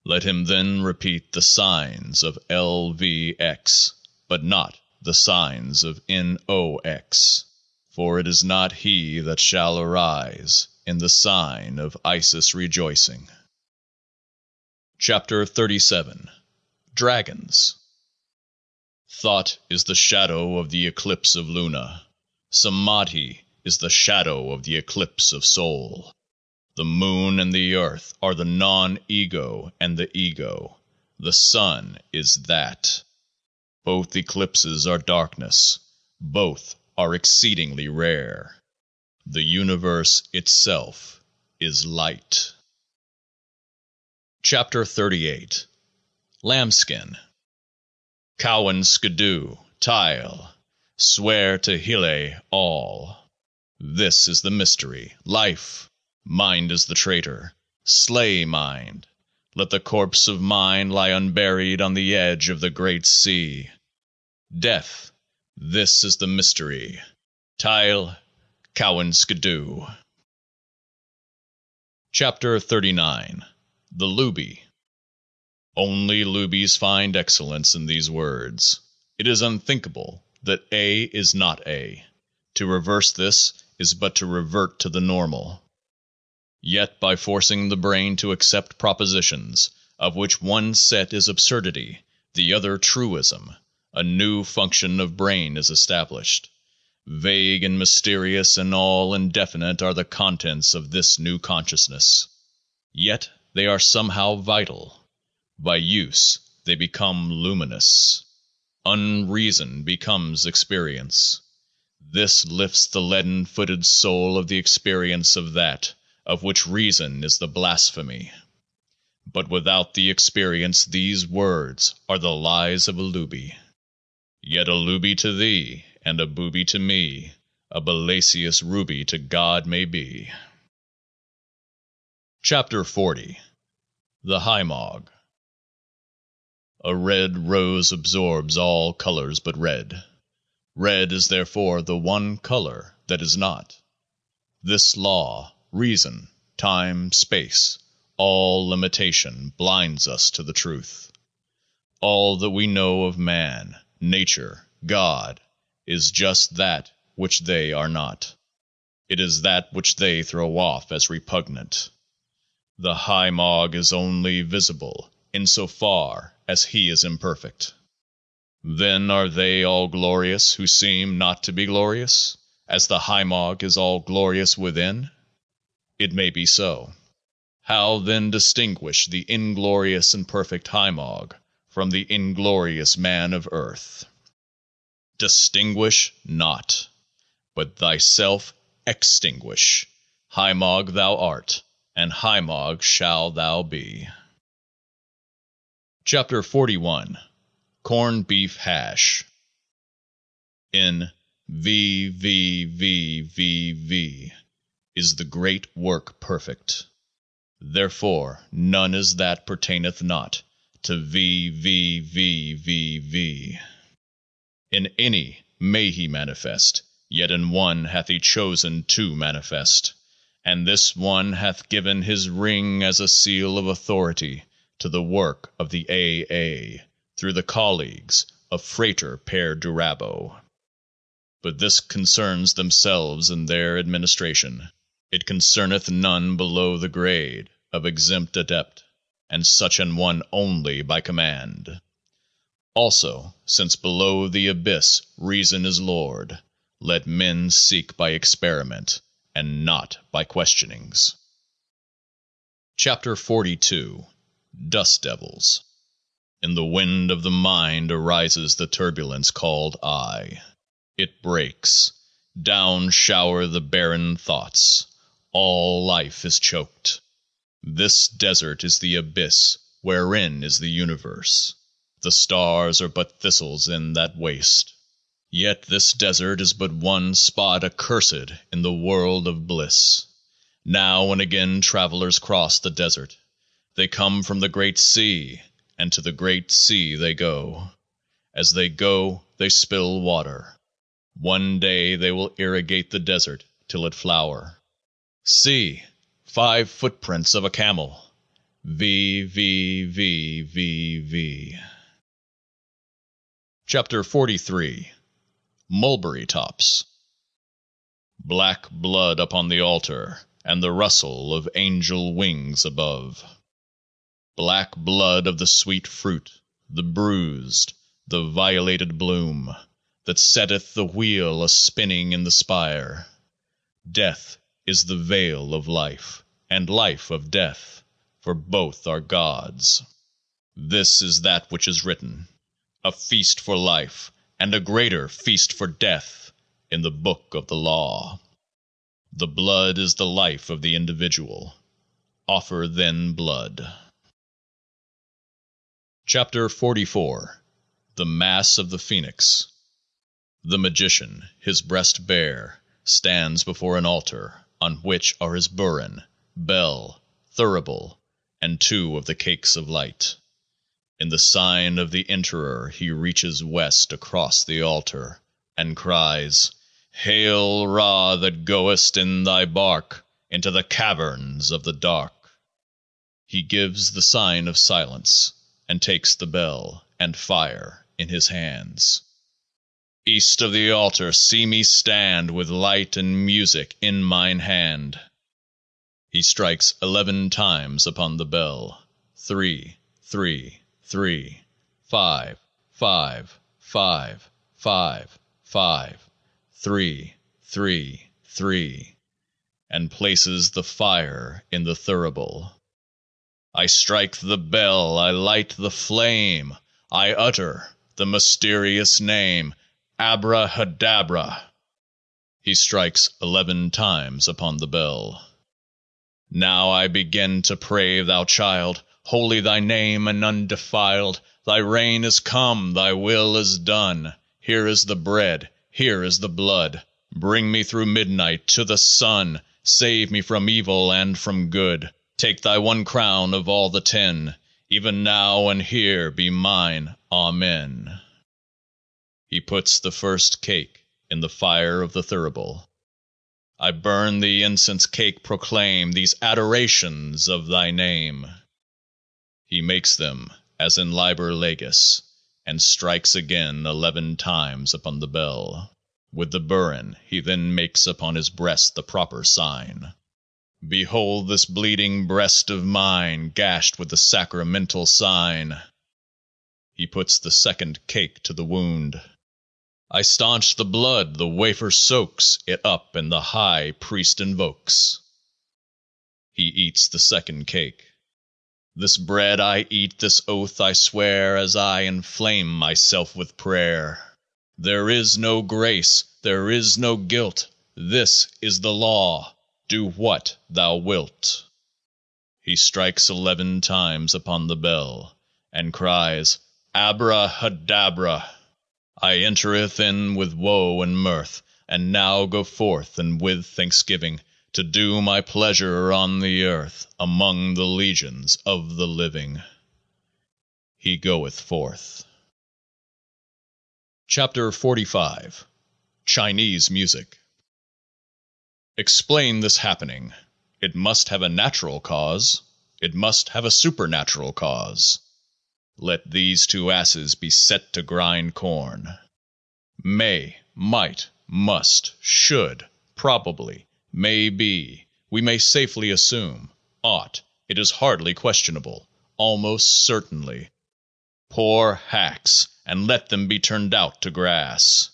Let him then repeat the signs of LVX, but not the signs of NOX, for it is not he that shall arise in the sign of Isis rejoicing. Chapter 37 Dragons Thought is the shadow of the eclipse of Luna. Samadhi is the shadow of the eclipse of Soul. The moon and the earth are the non-ego and the ego. The sun is that. Both eclipses are darkness. Both are exceedingly rare. The universe itself is light. Chapter 38 Lambskin Cowan skidoo, tile, swear to hele all. This is the mystery. Life. Mind is the traitor. Slay mind. Let the corpse of mind lie unburied on the edge of the great sea. Death. This is the mystery. Tile. Cowan skidoo. Chapter 39 The Looby Only Loobies find excellence in these words. It is unthinkable that A is not A. To reverse this is but to revert to the normal. Yet by forcing the brain to accept propositions, of which one set is absurdity, the other truism, a new function of brain is established. Vague and mysterious and all indefinite are the contents of this new consciousness. Yet they are somehow vital. By use they become luminous. Unreason becomes experience. This lifts the leaden footed soul of the experience of that of which reason is the blasphemy. But without the experience these words are the lies of a Looby. Yet a Looby to thee, and a booby to me, a Balassius Ruby to God may be. Chapter 40 The Himog A red rose absorbs all colors but red. Red is therefore the one color that is not. This law, reason, time, space, all limitation blinds us to the truth. All that we know of man, nature, God, is just that which they are not. It is that which they throw off as repugnant. The Himog is only visible in so far as he is imperfect. Then are they all glorious who seem not to be glorious, as the Himog is all glorious within? It may be so. How then distinguish the inglorious and perfect Himog from the inglorious man of earth? Distinguish not, but thyself extinguish. Himog thou art and Himog shall thou be. Chapter 41 Corned Beef Hash In V V V V V is the great work perfect. Therefore none is that pertaineth not to V V V V V. In any may he manifest, yet in one hath he chosen to manifest. And this one hath given his ring as a seal of authority to the work of the A. A. through the colleagues of Frater Perdurabo. But this concerns themselves and their administration. It concerneth none below the grade of exempt adept, and such an one only by command. Also, since below the abyss reason is lord, let men seek by experiment and not by questionings. Chapter 42 Dust Devils In the wind of the mind arises the turbulence called I. It breaks. Down shower the barren thoughts. All life is choked. This desert is the abyss wherein is the universe. The stars are but thistles in that waste. Yet this desert is but one spot accursed in the world of bliss. Now and again travelers cross the desert. They come from the Great Sea, and to the Great Sea they go. As they go they spill water. One day they will irrigate the desert till it flower. See! Five footprints of a camel. V. V. V. V. V. Chapter 43 Mulberry Tops Black blood upon the altar, and the rustle of angel wings above. Black blood of the sweet fruit, the bruised, the violated bloom, that setteth the wheel a spinning in the spire. Death is the veil of life, and life of death, for both are Gods. This is that which is written, A feast for life and a greater feast for death in the Book of the Law. The blood is the life of the individual. Offer then blood. Chapter 44 The Mass of the Phoenix The magician, his breast bare, stands before an altar on which are his burin, bell, thurible, and two of the cakes of light. In the sign of the Enterer he reaches west across the altar, and cries, Hail, Ra, that goest in thy bark into the caverns of the dark! He gives the sign of silence. And takes the bell and fire in his hands. East of the altar see me stand with light and music in mine hand. He strikes eleven times upon the bell. Three, three, three, five, five, five, five, five, three, three, three, and places the fire in the thurible. I strike the bell, I light the flame, I utter the mysterious name, Abrahadabra. He strikes eleven times upon the bell. Now I begin to pray, thou child, holy thy name and undefiled. Thy reign is come, thy will is done. Here is the bread, here is the blood. Bring me through midnight to the sun. Save me from evil and from good. Take thy one crown of all the ten. Even now and here be mine. Amen. He puts the first cake in the fire of the thurible. I burn the incense cake, proclaim These adorations of thy name. He makes them as in Liber Legis, and strikes again eleven times upon the bell. With the burin he then makes upon his breast the proper sign. Behold this bleeding breast of mine, gashed with the sacramental sign. He puts the second cake to the wound. I staunch the blood, the wafer soaks It up, and the High Priest invokes. He eats the second cake. This bread I eat, this oath I swear, As I inflame myself with prayer. There is no grace, there is no guilt, This is the Law, do what thou wilt. He strikes eleven times upon the bell, and cries, Abrahadabra. I entereth in with woe and mirth, and now go forth and with thanksgiving to do my pleasure on the earth among the legions of the living. He goeth forth. Chapter 45 Chinese Music Explain this happening. It must have a natural cause. It must have a supernatural cause. Let these two asses be set to grind corn. May, might, must, should, probably, may be, we may safely assume, ought, it is hardly questionable, almost certainly. Poor hacks, and let them be turned out to grass.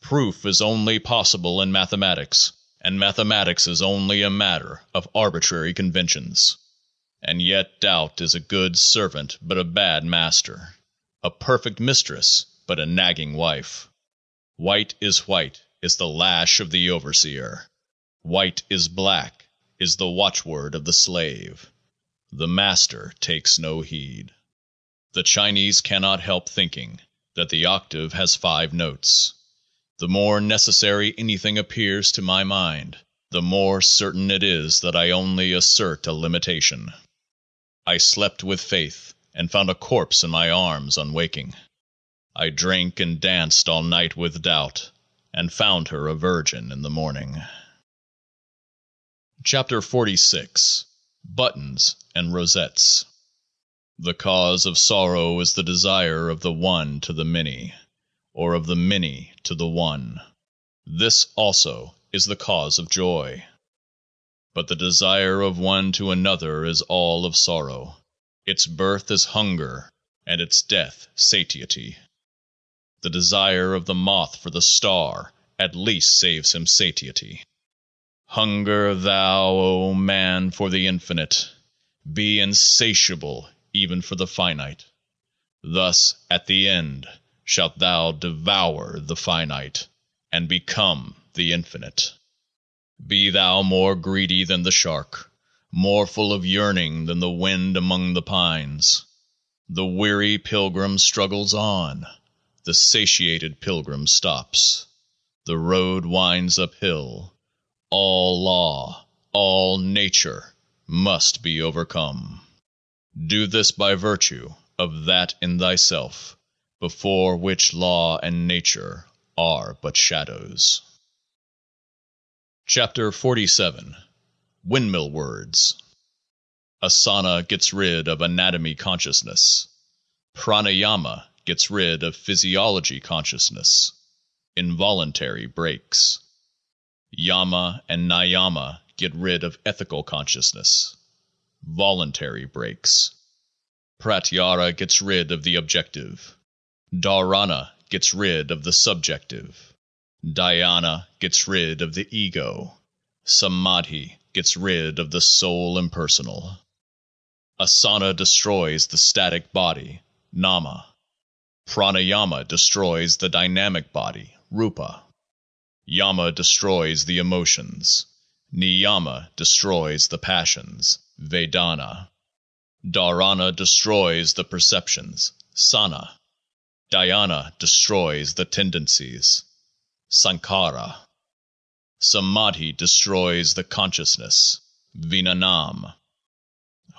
Proof is only possible in mathematics, and mathematics is only a matter of arbitrary conventions. And yet doubt is a good servant but a bad master, a perfect mistress but a nagging wife. White is white is the lash of the overseer. White is black is the watchword of the slave. The master takes no heed. The Chinese cannot help thinking that the octave has five notes. The more necessary anything appears to my mind, the more certain it is that I only assert a limitation. I slept with faith, and found a corpse in my arms on waking. I drank and danced all night with doubt, and found her a virgin in the morning. Chapter 46 Buttons and Rosettes The cause of sorrow is the desire of the one to the many, or of the many to the one. This also is the cause of joy. But the desire of one to another is all of sorrow. Its birth is hunger, and its death satiety. The desire of the moth for the star at least saves him satiety. Hunger thou, O man, for the infinite. Be insatiable even for the finite. Thus at the end shalt thou devour the finite, and become the infinite. Be thou more greedy than the shark, more full of yearning than the wind among the pines. The weary pilgrim struggles on, the satiated pilgrim stops. The road winds uphill. All law, all nature must be overcome. Do this by virtue of that in thyself, before which law and nature are but shadows. Chapter 47 Windmill Words Asana gets rid of anatomy consciousness. Pranayama gets rid of physiology consciousness, involuntary breaks. Yama and Niyama get rid of ethical consciousness, voluntary breaks. Pratyahara gets rid of the objective. Dharana gets rid of the subjective. Dhyana gets rid of the ego. Samadhi gets rid of the soul impersonal. Asana destroys the static body, Nama. Pranayama destroys the dynamic body, Rupa. Yama destroys the emotions. Niyama destroys the passions, Vedana. Dharana destroys the perceptions, Sanna. Dhyana destroys the tendencies, Sankhara. Samadhi destroys the consciousness, Vijnanam.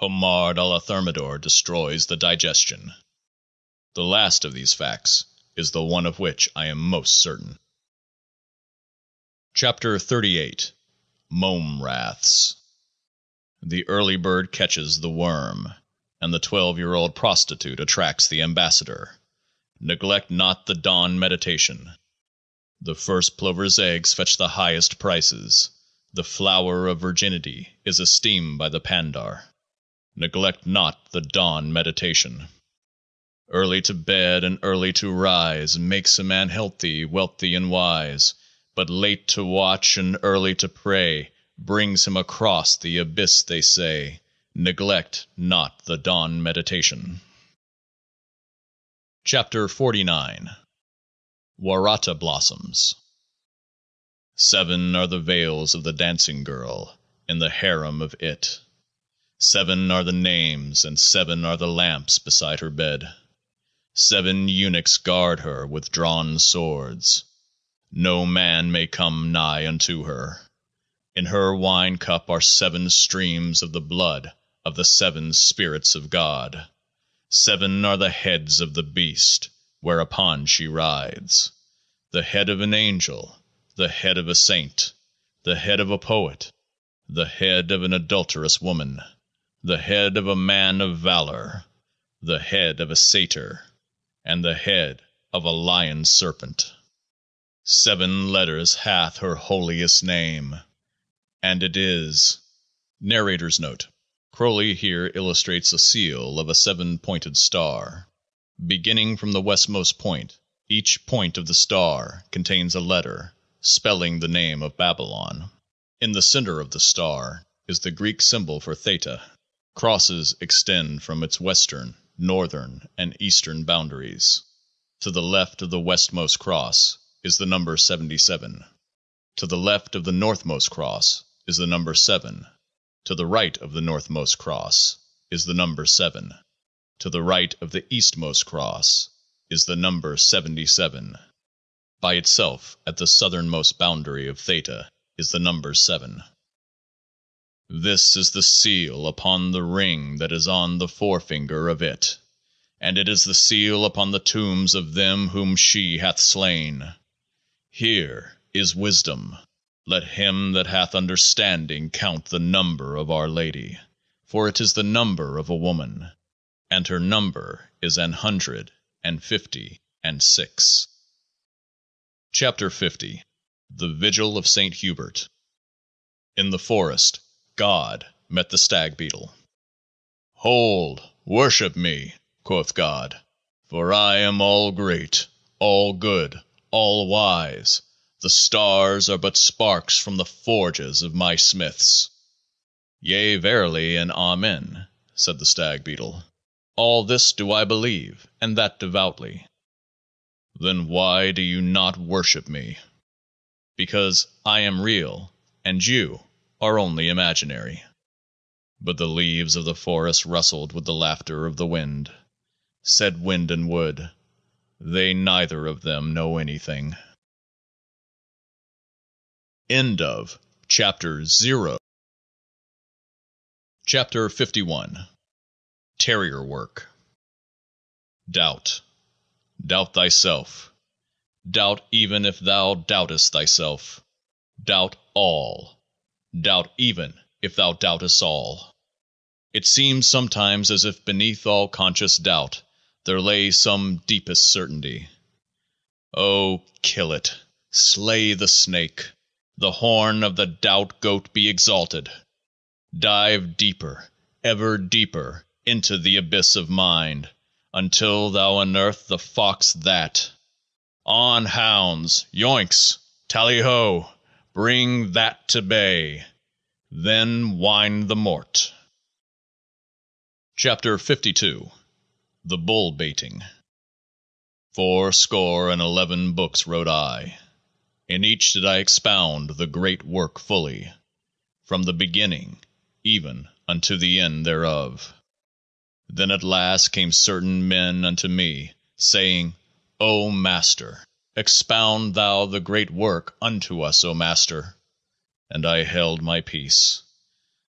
Homard Thermidor destroys the digestion. The last of these facts is the one of which I am most certain. Chapter 38 Mome Raths The early bird catches the worm, and the twelve year old prostitute attracts the ambassador. Neglect not the dawn meditation. The first plover's eggs fetch the highest prices. The flower of virginity is esteemed by the pandar. Neglect not the dawn meditation. Early to bed and early to rise makes a man healthy, wealthy, and wise, but late to watch and early to pray brings him across the abyss, they say. Neglect not the dawn meditation. Chapter 49 Waratah Blossoms Seven are the veils of the dancing girl in the harem of It. Seven are the names, and seven are the lamps beside her bed. Seven eunuchs guard her with drawn swords. No man may come nigh unto her. In her wine cup are seven streams of the blood of the seven spirits of God. Seven are the heads of the beast whereupon she rides. The head of an angel, the head of a saint, the head of a poet, the head of an adulterous woman the head of a man of valor, the head of a satyr, and the head of a lion serpent. Seven letters hath her holiest name, and it is Narrator's Note Crowley here illustrates a seal of a seven pointed star. Beginning from the westmost point, each point of the star contains a letter spelling the name of Babylon. In the center of the star is the Greek symbol for Theta. Crosses extend from its western, northern, and eastern boundaries. To the left of the westmost cross is the number 77. To the left of the northmost cross is the number 7. To the right of the northmost cross is the number 7. To the right of the eastmost cross is the number 77. By itself at the southernmost boundary of Theta is the number 7. This is the seal upon the ring that is on the forefinger of It, and it is the seal upon the tombs of them whom she hath slain. Here is wisdom. Let him that hath understanding count the number of Our Lady, for it is the number of a woman, and her number is an hundred and fifty and six. Chapter 50 The Vigil of St. Hubert In the forest God met the stag beetle. Hold, worship me, quoth God, for I am all great, all good, all wise. The stars are but sparks from the forges of my smiths. Yea, verily, and Amen, said the stag beetle. All this do I believe, and that devoutly. Then why do you not worship me? Because I am real, and you are only imaginary. But the leaves of the forest rustled with the laughter of the wind. Said wind and wood, They neither of them know anything. End of chapter 0 Chapter 51 Terrier Work Doubt. Doubt thyself. Doubt even if thou doubtest thyself. Doubt all Doubt even if thou doubtest all. It seems sometimes as if beneath all conscious doubt there lay some deepest certainty. Oh, kill it, slay the snake, the horn of the doubt goat be exalted. Dive deeper, ever deeper, into the abyss of mind, until thou unearth the fox that. On, hounds! Yoicks! Tally ho! Bring that to bay! Then wind the mort. Chapter 52 The Bull Baiting Four score and eleven books wrote I. In each did I expound the Great Work fully, from the beginning even unto the end thereof. Then at last came certain men unto me, saying, O Master, expound thou the Great Work unto us, O Master. And I held my peace.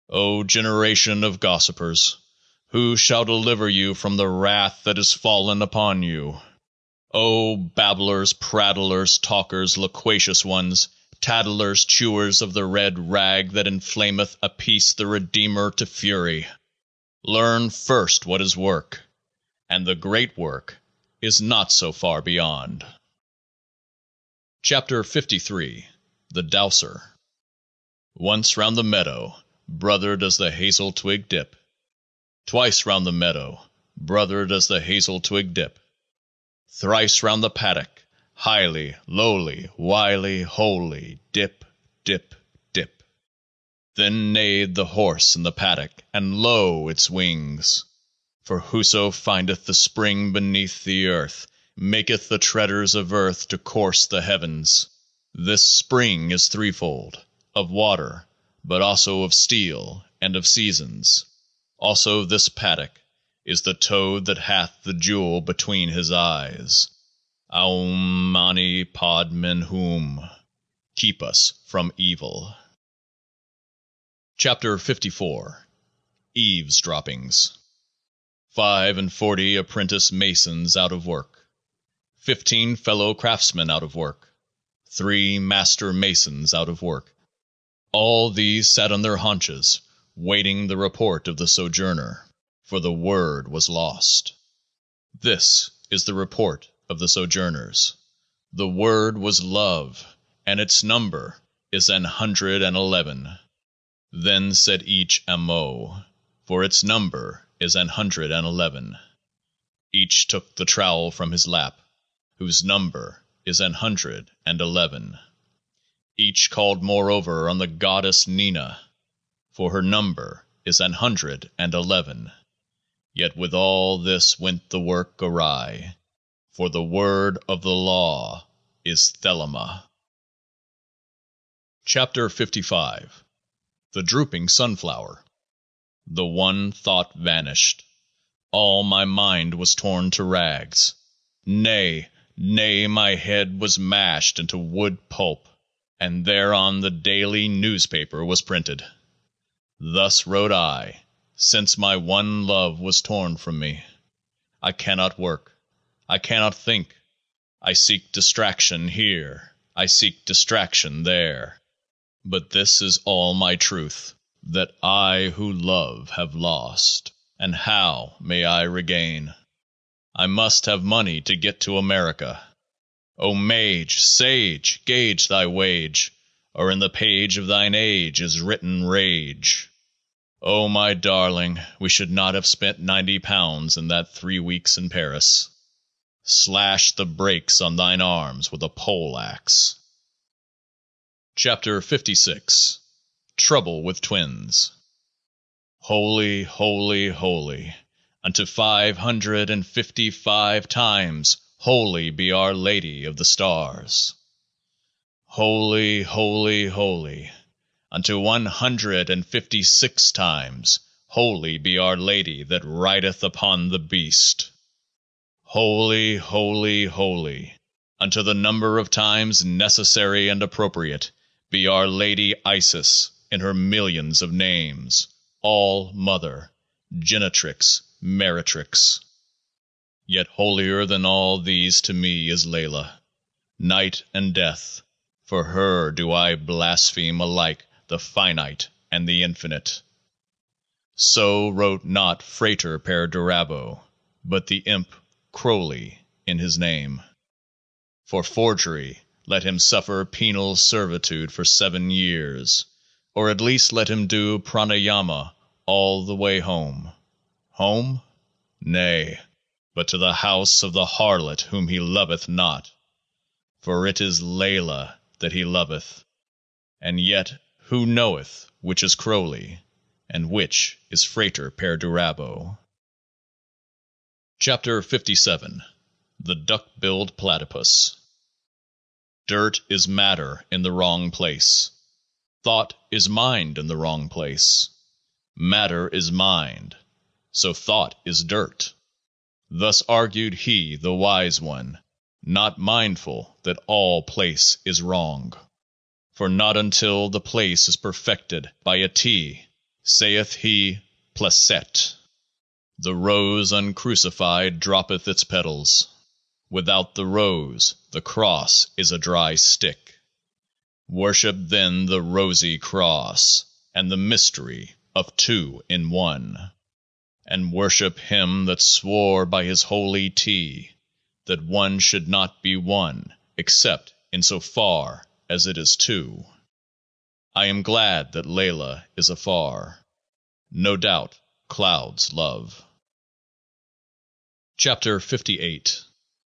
O generation of gossipers! Who shall deliver you from the wrath that is fallen upon you? O babblers, prattlers, talkers, loquacious ones, tattlers, chewers of the red rag that inflameth Apis the Redeemer to fury! Learn first what is work, and the great work is not so far beyond. Chapter 53 The Dowser Once round the meadow, brother, does the hazel twig dip. Twice round the meadow, brother, does the hazel twig dip. Thrice round the paddock, highly, lowly, wily, holy, dip, dip, dip. Then neighed the horse in the paddock, and lo! its wings. For whoso findeth the spring beneath the earth maketh the treaders of earth to course the heavens. This spring is threefold of water, but also of steel and of seasons. Also this paddock is the toad that hath the jewel between his eyes. Aum mani padmen hum. Keep us from evil. Chapter 54 Eavesdroppings Five and forty apprentice masons out of work. Fifteen fellow craftsmen out of work. Three master masons out of work. All these sat on their haunches waiting the report of the Sojourner, for the Word was lost. This is the report of the Sojourners. The Word was Love, and its number is an hundred and eleven. Then said each Amo, for its number is an hundred and eleven. Each took the trowel from his lap, whose number is an hundred and eleven. Each called moreover on the goddess Nina for her number is an hundred and eleven. Yet with all this went the work awry, for the word of the law is Thelema. Chapter 55 The Drooping Sunflower The one thought vanished. All my mind was torn to rags. Nay, nay, my head was mashed into wood pulp, and thereon the daily newspaper was printed. Thus wrote I, since my one love was torn from me. I cannot work. I cannot think. I seek distraction here. I seek distraction there. But this is all my truth, that I who love have lost, and how may I regain? I must have money to get to America. O mage, sage, gauge thy wage, or in the page of thine age is written rage. Oh, my darling, we should not have spent ninety pounds in that three weeks in Paris. Slash the brakes on thine arms with a pole axe. Chapter 56 Trouble with Twins Holy, holy, holy, unto five hundred and fifty five times holy be Our Lady of the Stars. Holy, holy, holy unto one hundred and fifty six times holy be Our Lady that rideth upon the beast. Holy, holy, holy, unto the number of times necessary and appropriate be Our Lady Isis in her millions of names, All Mother, Genetrix, Meretrix. Yet holier than all these to me is Laylah, Night and Death. For her do I blaspheme alike the finite and the infinite. So wrote not Frater Perdurabo, but the imp Crowley in his name. For forgery let him suffer penal servitude for seven years, or at least let him do pranayama all the way home. Home? Nay, but to the house of the harlot whom he loveth not. For it is Laylah that he loveth. And yet who knoweth which is Crowley, and which is Frater Perdurabo? Chapter 57 The Duck-billed Platypus Dirt is matter in the wrong place. Thought is mind in the wrong place. Matter is mind, so thought is dirt. Thus argued he, the wise one, not mindful that all place is wrong. For not until the place is perfected by a T, saith he, Placet. The rose uncrucified droppeth its petals. Without the rose the cross is a dry stick. Worship then the rosy cross, and the mystery of two in one. And worship him that swore by his holy T that one should not be one except in so far as it is two. I am glad that Laylah is afar. No doubt clouds love. Chapter 58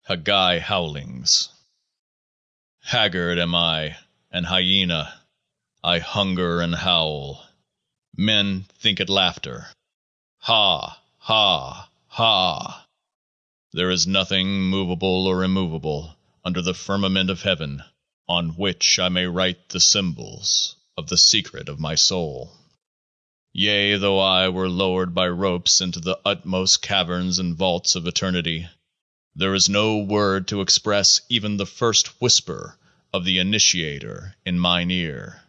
Haggai Howlings Haggard am I, an hyena. I hunger and howl. Men think it laughter. Ha! ha! ha! There is nothing movable or immovable under the firmament of heaven on which I may write the symbols of the secret of my soul. Yea, though I were lowered by ropes into the utmost caverns and vaults of eternity, there is no word to express even the first whisper of the Initiator in mine ear.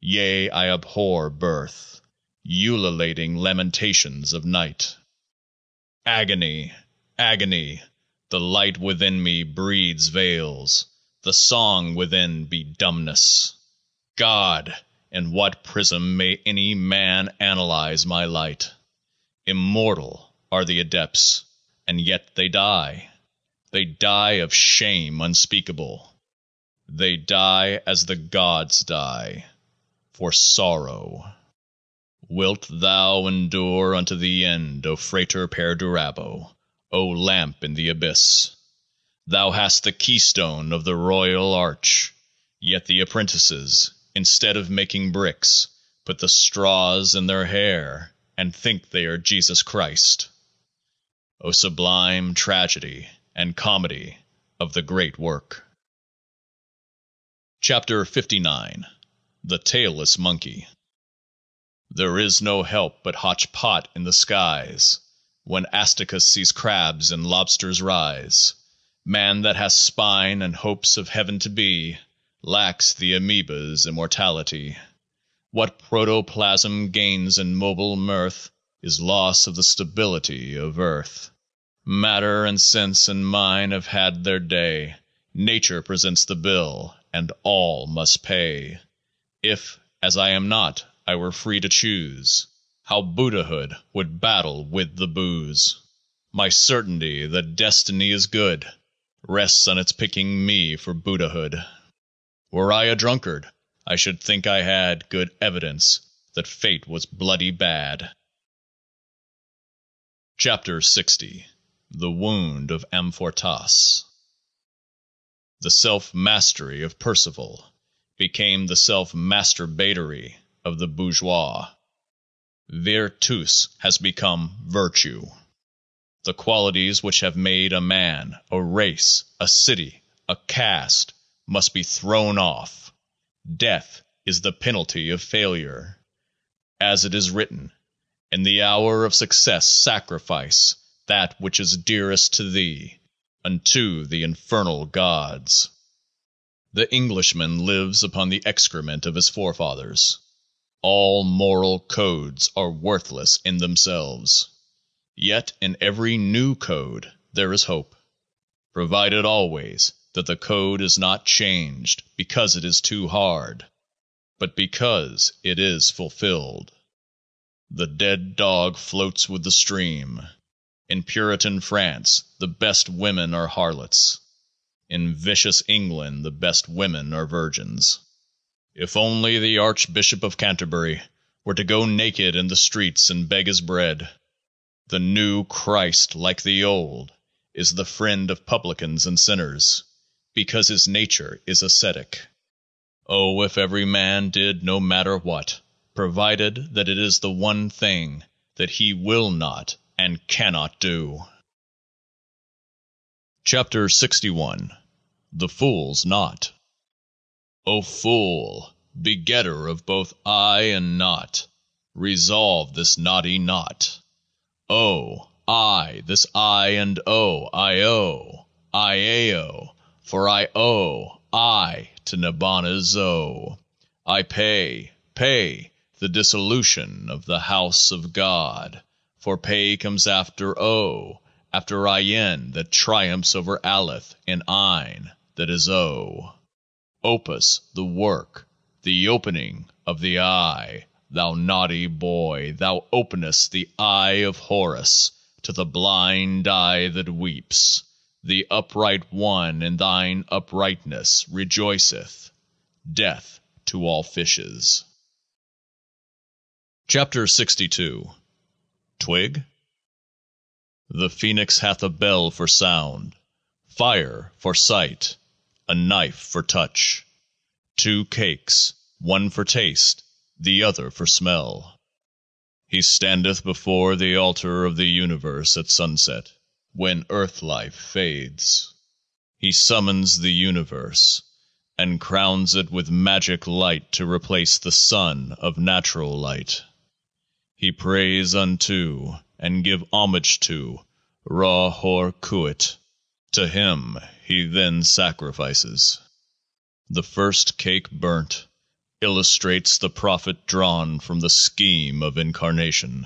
Yea, I abhor birth, ululating lamentations of night. Agony, agony, the light within me breeds veils, the song within be dumbness. God, in what prism may any man analyze my light? Immortal are the adepts, and yet they die. They die of shame unspeakable. They die as the gods die, for sorrow. Wilt thou endure unto the end, O Frater Perdurabo, O lamp in the abyss? Thou hast the keystone of the royal arch, yet the apprentices, instead of making bricks, put the straws in their hair, and think they are Jesus Christ. O sublime tragedy! and comedy of the great work. Chapter 59 The Tailless Monkey There is no help but hotch-pot in the skies When Astacus sees crabs and lobsters rise. Man that has spine and hopes of heaven to be Lacks the amoeba's immortality. What protoplasm gains in mobile mirth Is loss of the stability of earth. Matter and sense and mind have had their day. Nature presents the bill, and all must pay. If, as I am not, I were free to choose, How Buddhahood would battle with the booze! My certainty that destiny is good Rests on its picking me for Buddhahood. Were I a drunkard, I should think I had Good evidence that Fate was bloody bad. Chapter 60 The Wound of Amfortas The self-mastery of Percival became the self-masturbatory of the bourgeois. Virtus has become virtue. The qualities which have made a man, a race, a city, a caste, must be thrown off. Death is the penalty of failure. As it is written, In the hour of success sacrifice that which is dearest to thee unto the infernal gods. The Englishman lives upon the excrement of his forefathers. All moral codes are worthless in themselves. Yet in every new code there is hope, provided always that the code is not changed because it is too hard, but because it is fulfilled. The dead dog floats with the stream. In Puritan France the best women are harlots. In vicious England the best women are virgins. If only the Archbishop of Canterbury were to go naked in the streets and beg his bread. The new Christ, like the old, is the friend of publicans and sinners, because his nature is ascetic. Oh, if every man did no matter what, provided that it is the one thing that he will not and cannot do. Chapter 61 The Fool's Knot O fool, begetter of both I and Naught, resolve this knotty knot. O, I, this I and O, I owe, I a o, for I owe, I, to Nibbana Zo. I pay, pay, the dissolution of the House of God, for pay comes after O, after Ayin that triumphs over Aleph in Ain that is O. Opus, the work, the opening of the eye. Thou naughty boy, thou openest the eye of Horus to the blind eye that weeps. The upright one in thine uprightness rejoiceth. Death to all fishes. Chapter 62 Twig? The phoenix hath a bell for sound, fire for sight, a knife for touch, two cakes, one for taste, the other for smell. He standeth before the altar of the universe at sunset, when earth life fades. He summons the universe, and crowns it with magic light to replace the sun of natural light. He prays unto, and give homage to, Ra Hoor Khuit. To him he then sacrifices. The first cake burnt illustrates the profit drawn from the scheme of incarnation.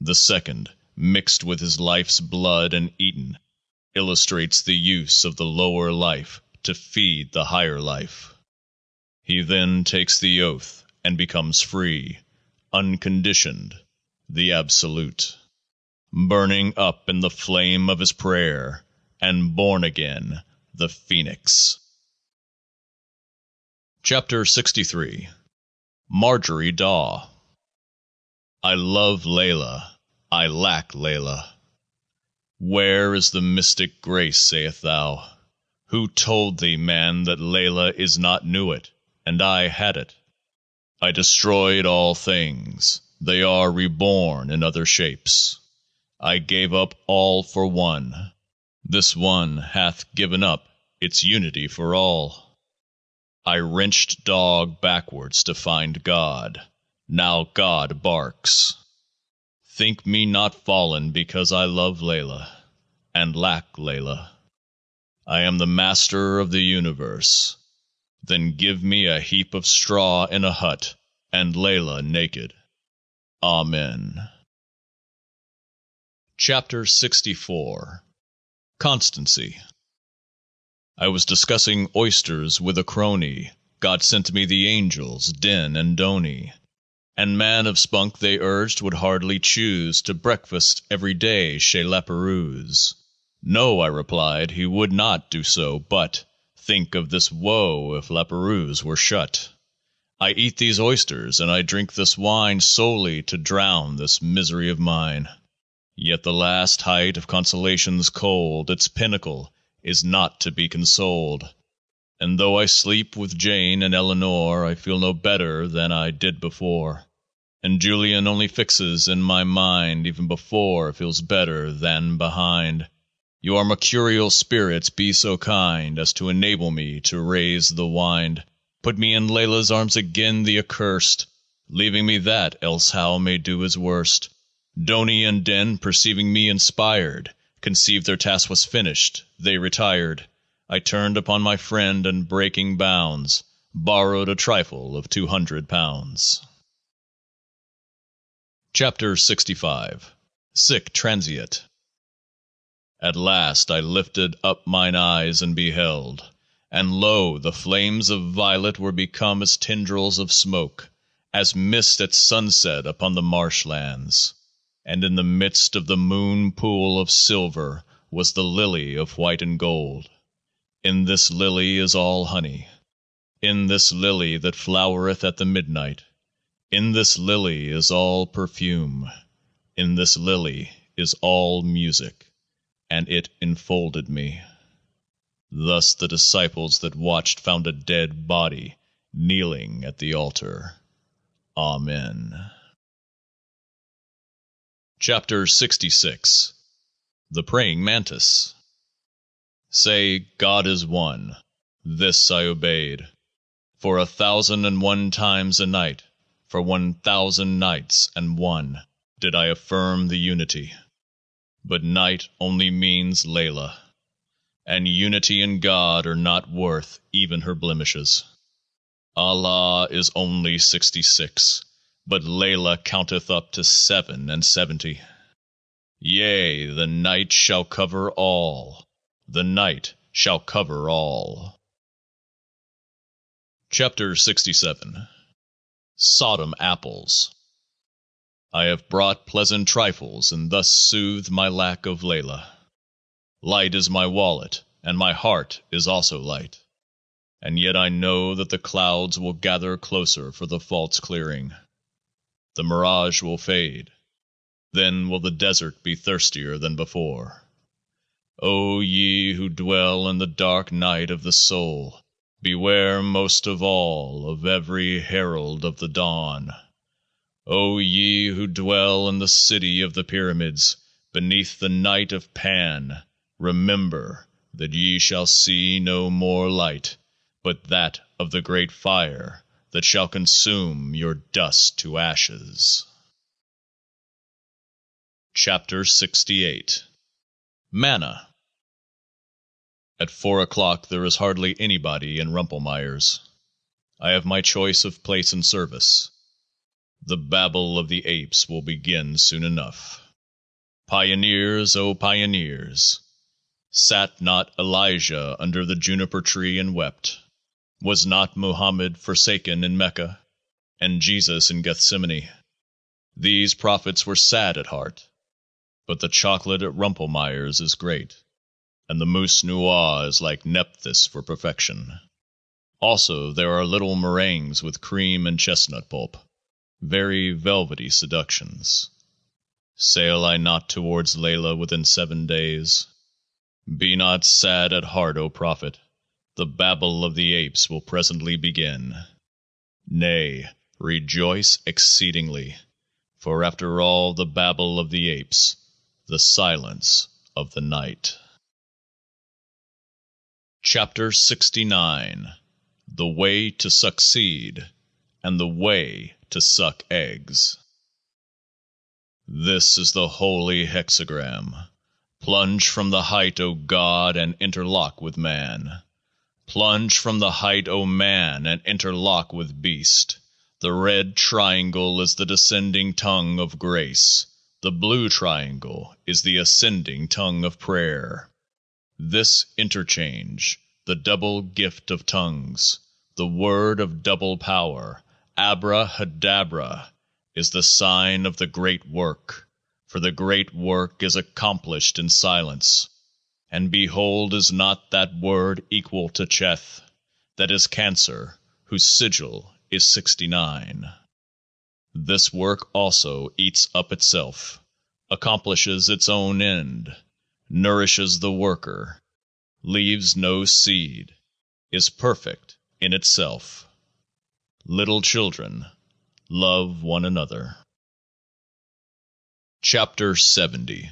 The second, mixed with his life's blood and eaten, illustrates the use of the lower life to feed the higher life. He then takes the oath and becomes free unconditioned, the Absolute, burning up in the flame of his prayer, and born again, the Phoenix. Chapter 63 Marjorie Daw I love Laylah, I lack Laylah. Where is the mystic grace, sayest thou? Who told thee, man, that Laylah is not Nuit, and I Hadit? I destroyed all things. They are reborn in other shapes. I gave up all for one. This one hath given up its unity for all. I wrenched dog backwards to find God. Now God barks. Think me not fallen because I love Laylah and lack Laylah. I am the Master of the Universe. Then give me a heap of straw in a hut, and Laylah naked. Amen. Chapter 64 Constancy I was discussing oysters with a crony. God sent me the angels, Din and Doni. And man of spunk they urged would hardly choose to breakfast every day chez Laperouse. No, I replied, he would not do so, but Think of this woe if Laperouse were shut. I eat these oysters and I drink this wine solely to drown this misery of mine. Yet the last height of consolation's cold, its pinnacle, is not to be consoled. And though I sleep with Jane and Eleanor, I feel no better than I did before. And Julian only fixes in my mind even before feels better than behind. Your mercurial spirits be so kind As to enable me to raise the wind. Put me in Laylah's arms again, the accursed, Leaving me that, else how may do his worst. Doni and Din, perceiving me inspired, Conceived their task was finished, they retired. I turned upon my friend and breaking bounds, Borrowed a trifle of two hundred pounds. Chapter 65 Sic Transeat At last I lifted up mine eyes and beheld, and lo, the flames of violet were become as tendrils of smoke, as mist at sunset upon the marshlands. And in the midst of the moon pool of silver was the lily of white and gold. In this lily is all honey. In this lily that flowereth at the midnight. In this lily is all perfume. In this lily is all music. And it enfolded me. Thus the disciples that watched found a dead body kneeling at the altar. Amen. Chapter 66 The Praying Mantis Say, God is One. This I obeyed. For a thousand and one times a night, for one thousand nights and one, did I affirm the Unity. But night only means Laylah and unity and God are not worth even her blemishes. Allah is only sixty six, but Laylah counteth up to seven and seventy. Yea, the night shall cover all. The night shall cover all. Chapter 67 Sodom Apples I have brought pleasant trifles and thus soothed my lack of Laylah. Light is my wallet, and my heart is also light. And yet I know that the clouds will gather closer for the false clearing. The mirage will fade. Then will the desert be thirstier than before. O ye who dwell in the dark night of the soul, beware most of all of every herald of the dawn. O ye who dwell in the city of the pyramids, beneath the night of Pan, Remember that ye shall see no more light but that of the Great Fire that shall consume your dust to ashes. Chapter 68 Manna At four o'clock there is hardly anybody in Rumpelmayer's. I have my choice of place and service. The babble of the apes will begin soon enough. Pioneers, O pioneers! Sat not Elijah under the juniper tree and wept? Was not Muhammad forsaken in Mecca, and Jesus in Gethsemane? These prophets were sad at heart, but the chocolate at Rumpelmayer's is great, and the mousse noix is like Nephthys for perfection. Also there are little meringues with cream and chestnut pulp, very velvety seductions. Sail I not towards Laylah within seven days? Be not sad at heart, O Prophet. The babble of the apes will presently begin. Nay, rejoice exceedingly, for after all the babble of the apes, the silence of the night. Chapter 69 The Way to Succeed and the Way to Suck Eggs. This is the Holy Hexagram. Plunge from the height, O God, and interlock with man. Plunge from the height, O man, and interlock with beast. The red triangle is the descending tongue of grace. The blue triangle is the ascending tongue of prayer. This interchange, the double gift of tongues, the word of double power, Abrahadabra, is the sign of the great work for the great work is accomplished in silence. And behold is not that word equal to Cheth, that is Cancer, whose sigil is sixty nine. This work also eats up itself, accomplishes its own end, nourishes the worker, leaves no seed, is perfect in itself. Little children, love one another. Chapter 70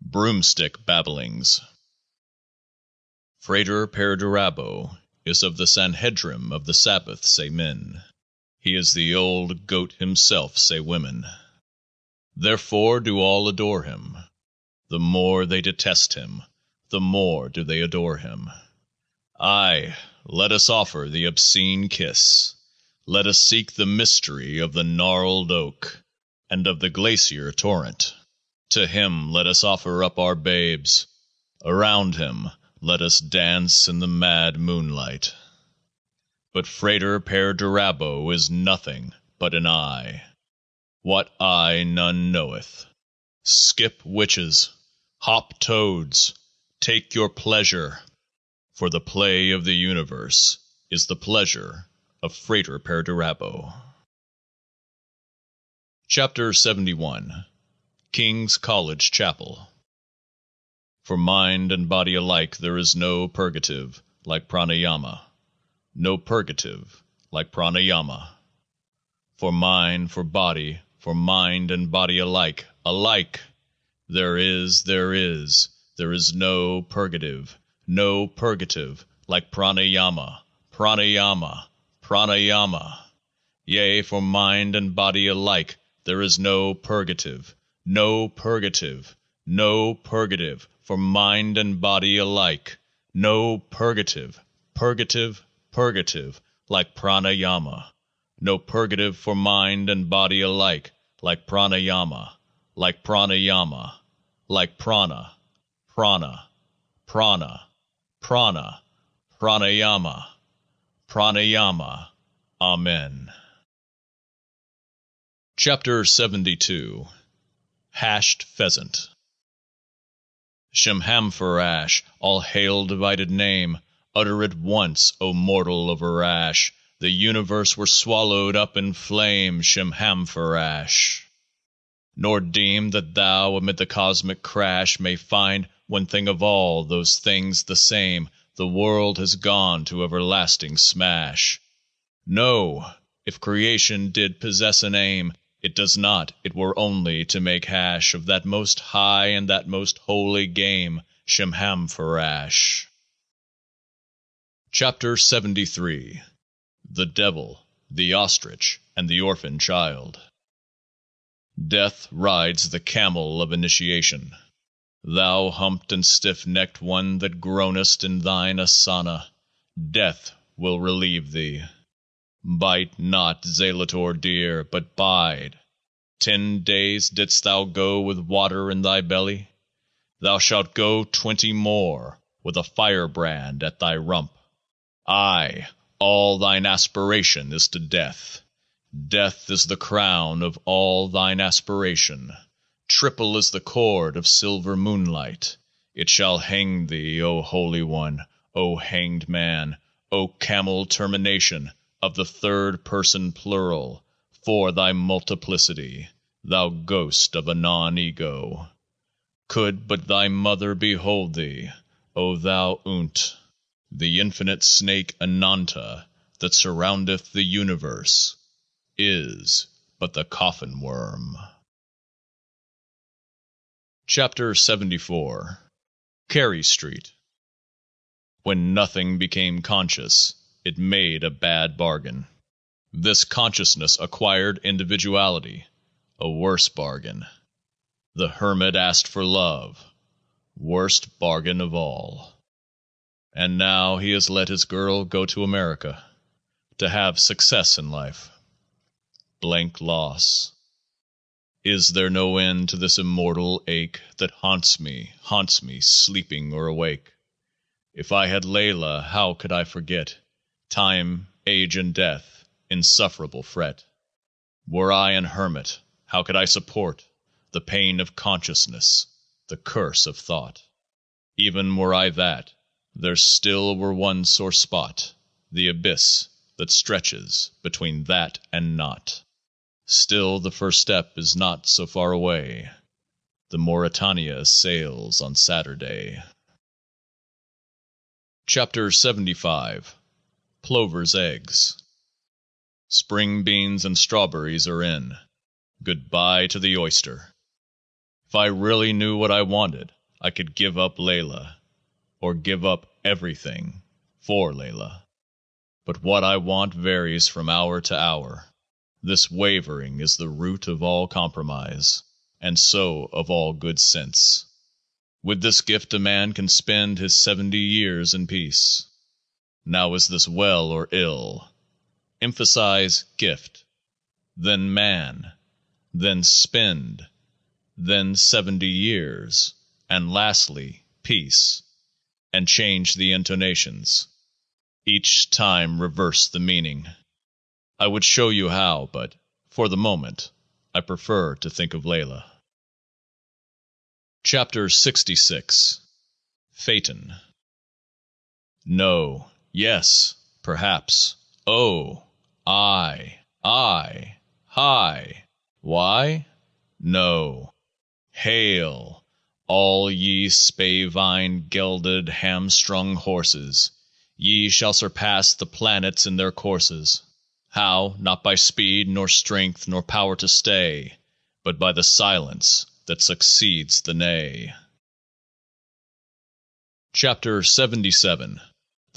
Broomstick Babblings Frater Perdurabo is of the Sanhedrim of the Sabbath, say men. He is the old goat himself, say women. Therefore do all adore him. The more they detest him, the more do they adore him. Aye, let us offer the obscene kiss. Let us seek the mystery of the gnarled oak and of the glacier torrent. To him let us offer up our babes. Around him let us dance in the mad moonlight. But Frater Perdurabo is nothing but an eye. What Eye none knoweth. Skip witches, hop toads, take your pleasure, for the play of the universe is the pleasure of Frater Perdurabo. Chapter 71 King's College Chapel For mind and body alike there is no purgative like pranayama, no purgative like pranayama. For mind, for body, for mind and body alike, alike, there is, there is, there is no purgative, no purgative like pranayama, pranayama, pranayama. Yea, for mind and body alike, there is no purgative, no purgative, no purgative, for mind and body alike, no purgative, purgative, purgative, like pranayama. No purgative for mind and body alike, like pranayama, like pranayama, like prana, prana, prana, prana, pranayama, pranayama. Amen. Chapter 72 Hashed Pheasant Shemhamphorash, all hail divided name, utter it once, O mortal of Arash, the universe were swallowed up in flame, Shemhamphorash. Nor deem that thou amid the cosmic crash may find one thing of all those things the same, the world has gone to everlasting smash. No! If creation did possess an aim, it does not, it were only to make hash of that most high and that most holy game, Shemhamphorash. Chapter 73 The Devil, the Ostrich, and the Orphan Child Death rides the camel of initiation. Thou humped and stiff-necked one that groanest in thine asana, Death will relieve thee. Bite not, Zelator dear, but bide. Ten days didst thou go with water in thy belly? Thou shalt go twenty more, with a firebrand at thy rump. Ay, all thine aspiration is to death. Death is the crown of all thine aspiration. Triple is the cord of silver moonlight. It shall hang thee, O Holy One, O hanged man, O camel termination of the third person plural, for thy multiplicity, thou ghost of a non-ego. Could but thy mother behold thee, O thou Unt, the infinite snake Ananta that surroundeth the universe, is but the coffin worm. Chapter 74 Carey Street When nothing became conscious, it made a bad bargain. This consciousness acquired individuality, a worse bargain. The hermit asked for love, worst bargain of all. And now he has let his girl go to America to have success in life. Blank loss. Is there no end to this immortal ache that haunts me, haunts me, sleeping or awake? If I had Laylah, how could I forget Time, age, and death, insufferable fret? Were I an hermit, how could I support The pain of consciousness, the curse of thought? Even were I that, there still were one sore spot, The abyss that stretches between that and naught. Still the first step is not so far away. The Mauretania sails on Saturday. Chapter 75 Plover's Eggs Spring beans and strawberries are in. Goodbye to the oyster. If I really knew what I wanted, I could give up Laylah, or give up everything for Laylah. But what I want varies from hour to hour. This wavering is the root of all compromise, and so of all good sense. With this gift a man can spend his seventy years in peace. Now is this well or ill? Emphasize gift, then man, then spend, then seventy years, and lastly peace, and change the intonations. Each time reverse the meaning. I would show you how, but, for the moment, I prefer to think of Laylah. Chapter 66 Phaeton No, yes, perhaps, oh, I, I, hi, why? No. Hail, all ye spavine gelded hamstrung horses, ye shall surpass the planets in their courses. How? Not by speed, nor strength, nor power to stay, but by the silence that succeeds the neigh. Chapter 77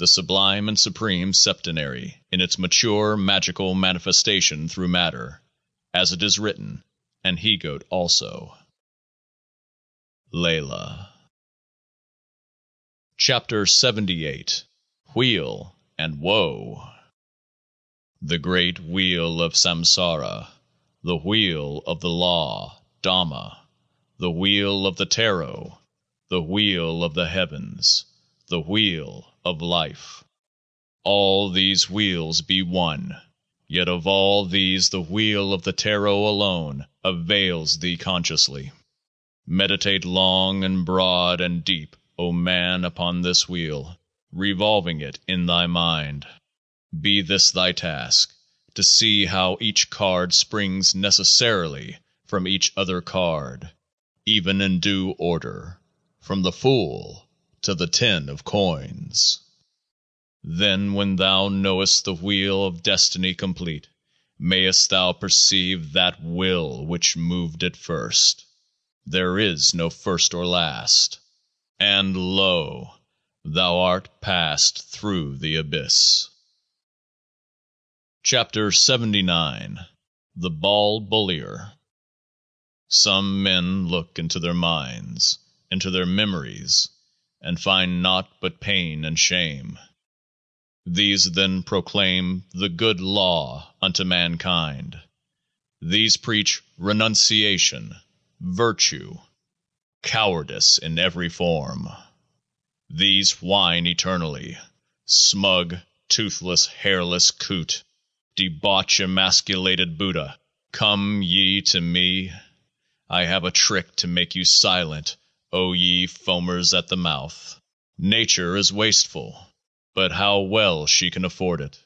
The Sublime and Supreme Septenary in its mature magical manifestation through matter, as it is written, and he goat also. Laylah. Chapter 78 Wheel and Woe The Great Wheel of Samsara, the Wheel of the Law, Dhamma, the Wheel of the Tarot, the Wheel of the Heavens, the Wheel of Life. All these wheels be one, yet of all these the Wheel of the Tarot alone avails thee consciously. Meditate long and broad and deep, O man, upon this Wheel, revolving it in thy mind. Be this thy task, to see how each card springs necessarily from each other card even in due order, from the Fool to the Ten of Coins. Then when thou knowest the Wheel of Destiny complete, mayest thou perceive that Will which moved it first. There is no first or last. And lo, thou art passed through the abyss. Chapter 79 The Bal Bullier some men look into their minds, into their memories, and find naught but pain and shame. These then proclaim the Good Law unto mankind. These preach renunciation, virtue, cowardice in every form. These whine eternally, smug, toothless, hairless coot, debauch emasculated Buddha, come ye to me I have a trick to make you silent, O ye foamers at the mouth. Nature is wasteful, but how well she can afford it.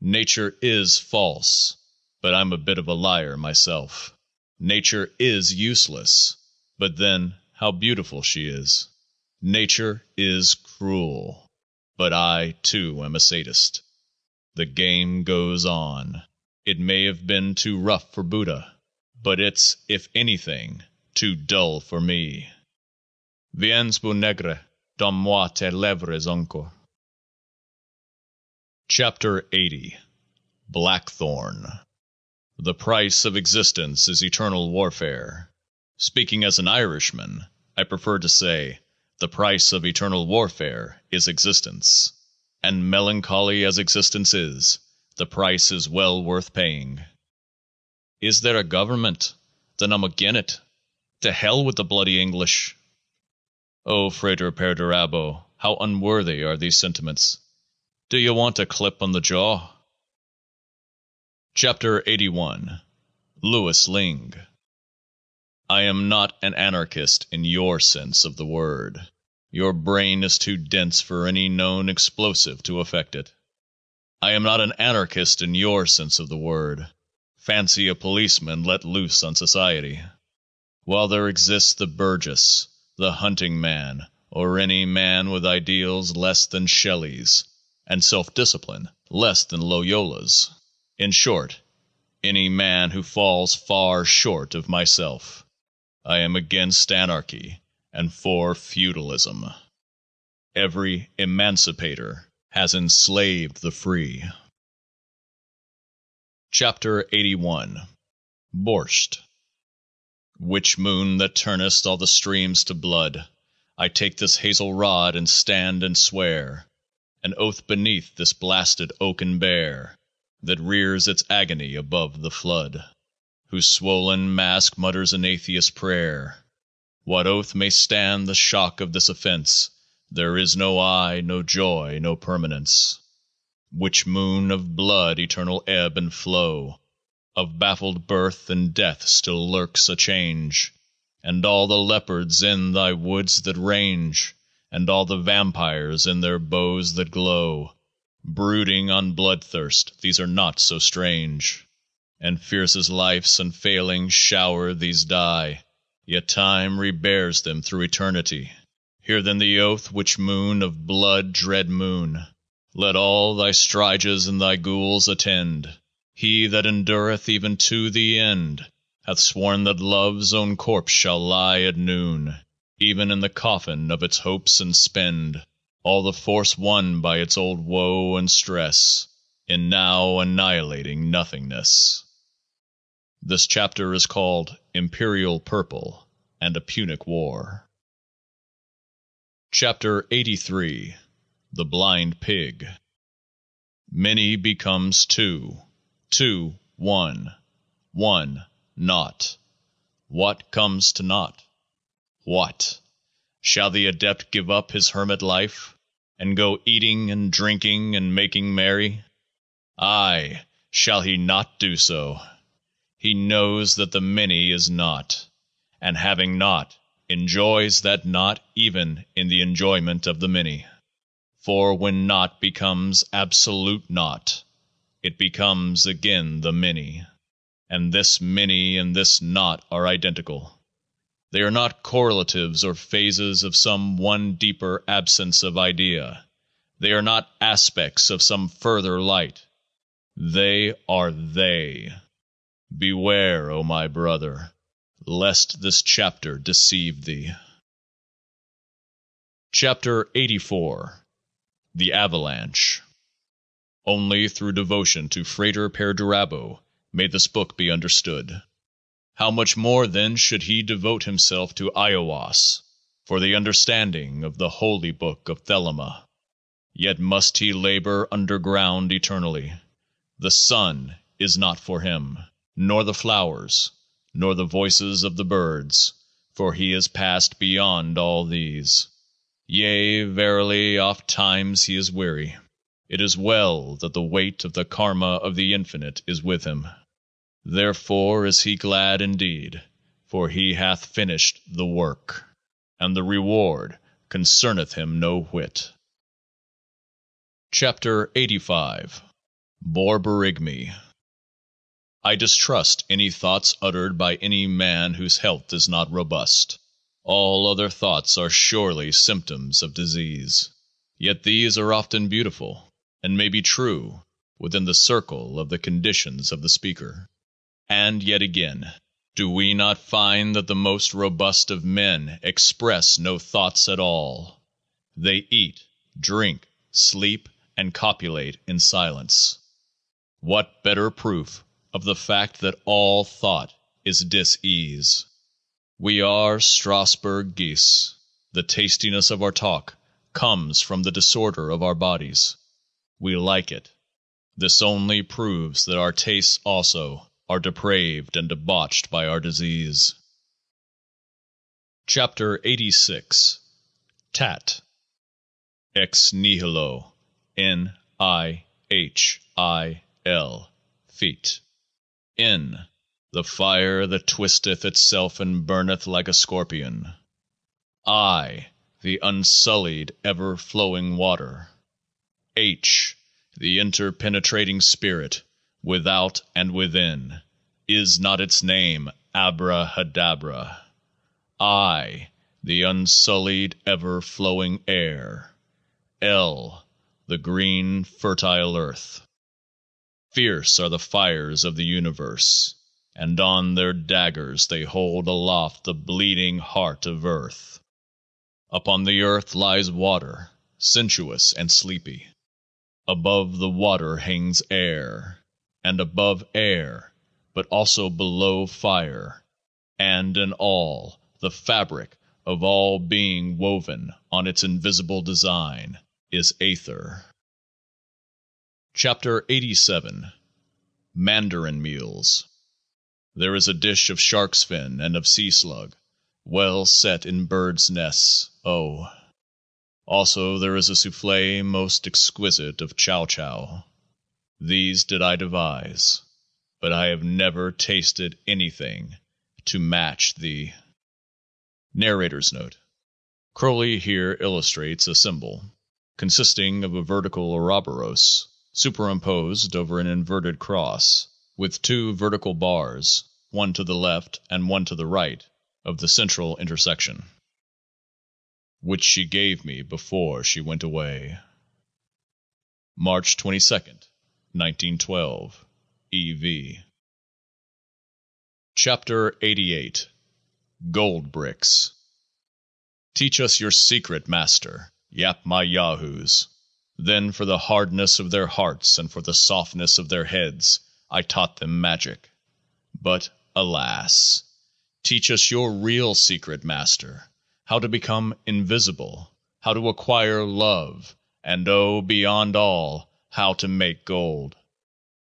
Nature is false, but I'm a bit of a liar myself. Nature is useless, but then how beautiful she is. Nature is cruel, but I too am a sadist. The game goes on. It may have been too rough for Buddha but it's, if anything, too dull for me. Viens bu negre, donne-moi tes lèvres encore. Chapter 80 Blackthorn The price of existence is eternal warfare. Speaking as an Irishman, I prefer to say, the price of eternal warfare is existence. And melancholy as existence is, the price is well worth paying. Is there a government? Then I'm agin it. To hell with the bloody English. Oh, Frater Perdurabo, how unworthy are these sentiments. Do you want a clip on the jaw? Chapter 81 Louis Lingg I am not an anarchist in your sense of the word. Your brain is too dense for any known explosive to affect it. I am not an anarchist in your sense of the word. Fancy a policeman let loose on society. While there exists the burgess, the hunting man, or any man with ideals less than Shelley's, and self discipline less than Loyola's. In short, any man who falls far short of myself. I am against anarchy and for feudalism. Every emancipator has enslaved the free. Chapter 81 Borscht Witch moon that turnest all the streams to blood, I take this hazel rod and stand and swear An oath beneath this blasted oaken bear That rears its agony above the flood, Whose swollen mask mutters an atheist prayer. What oath may stand the shock of this offense? There is no I, no joy, no permanence. Witch moon of blood, eternal ebb and flow, Of baffled birth and death still lurks a change, And all the leopards in thy woods that range, And all the vampires in their bows that glow, Brooding on bloodthirst, these are not so strange. And fierce as life's unfailing shower these die, Yet Time rebears them through eternity. Hear then the oath which Moon of blood, dread Moon, Let all thy Stygias and thy ghouls attend. He that endureth even to the end Hath sworn that Love's own corpse shall lie at noon Even in the coffin of its hopes and spend All the force won by its old woe and stress In now annihilating nothingness. This chapter is called Imperial Purple and a Punic War. Chapter 83 The Blind Pig Many becomes two two one, one naught. What comes to naught? What? Shall the adept give up his hermit life, and go eating and drinking and making merry? Ay, shall he not do so? He knows that the Many is Naught, and having Naught, enjoys that Naught even in the enjoyment of the Many. For when Naught becomes absolute Naught, it becomes again the Many, and this Many and this Naught are identical. They are not correlatives or phases of some one deeper absence of idea. They are not aspects of some further light. They are They. Beware, O my brother, lest this chapter deceive thee. Chapter 84 The Avalanche Only through devotion to Frater Perdurabo may this book be understood. How much more then should he devote himself to Aiwass for the understanding of the Holy Book of Thelema. Yet must he labor underground eternally. The sun is not for him, nor the flowers, nor the voices of the birds, for he is passed beyond all these. Yea, verily, oft times he is weary. It is well that the weight of the Karma of the Infinite is with him. Therefore is he glad indeed, for he hath finished the work, and the reward concerneth him no whit. Chapter 85 Borborygmi I distrust any thoughts uttered by any man whose health is not robust. All other thoughts are surely symptoms of disease. Yet these are often beautiful, and may be true within the circle of the conditions of the speaker. And yet again, do we not find that the most robust of men express no thoughts at all? They eat, drink, sleep, and copulate in silence. What better proof of the fact that all thought is dis-ease? We are Strasbourg geese. The tastiness of our talk comes from the disorder of our bodies. We like it. This only proves that our tastes also are depraved and debauched by our disease. Chapter 86 Tat Ex nihilo N I H I L Feet N the fire that twisteth itself and burneth like a scorpion. I the unsullied ever flowing water. H the interpenetrating spirit, without and within. Is not its name Abrahadabra? I the unsullied ever flowing air. L the green fertile earth. Fierce are the fires of the universe, and on their daggers they hold aloft the bleeding heart of earth. Upon the earth lies water, sensuous and sleepy. Above the water hangs air, and above air, but also below fire, and in all, the fabric of all being woven on its invisible design, is Aether. Chapter 87 Mandarin Meals There is a dish of shark's fin and of sea slug, well set in birds' nests, oh! Also there is a souffle most exquisite of chow chow. These did I devise. but I have never tasted anything to match the Narrator's Note Crowley here illustrates a symbol consisting of a vertical Ouroboros superimposed over an inverted cross, with two vertical bars, one to the left and one to the right of the central intersection, which she gave me before she went away. March 22nd, 1912. E.V. Chapter 88 Gold Bricks Teach us your secret, Master, yap my yahoos. Then for the hardness of their hearts and for the softness of their heads I taught them magic. But, alas! Teach us your real secret, Master, how to become invisible, how to acquire love, and oh, beyond all, how to make gold.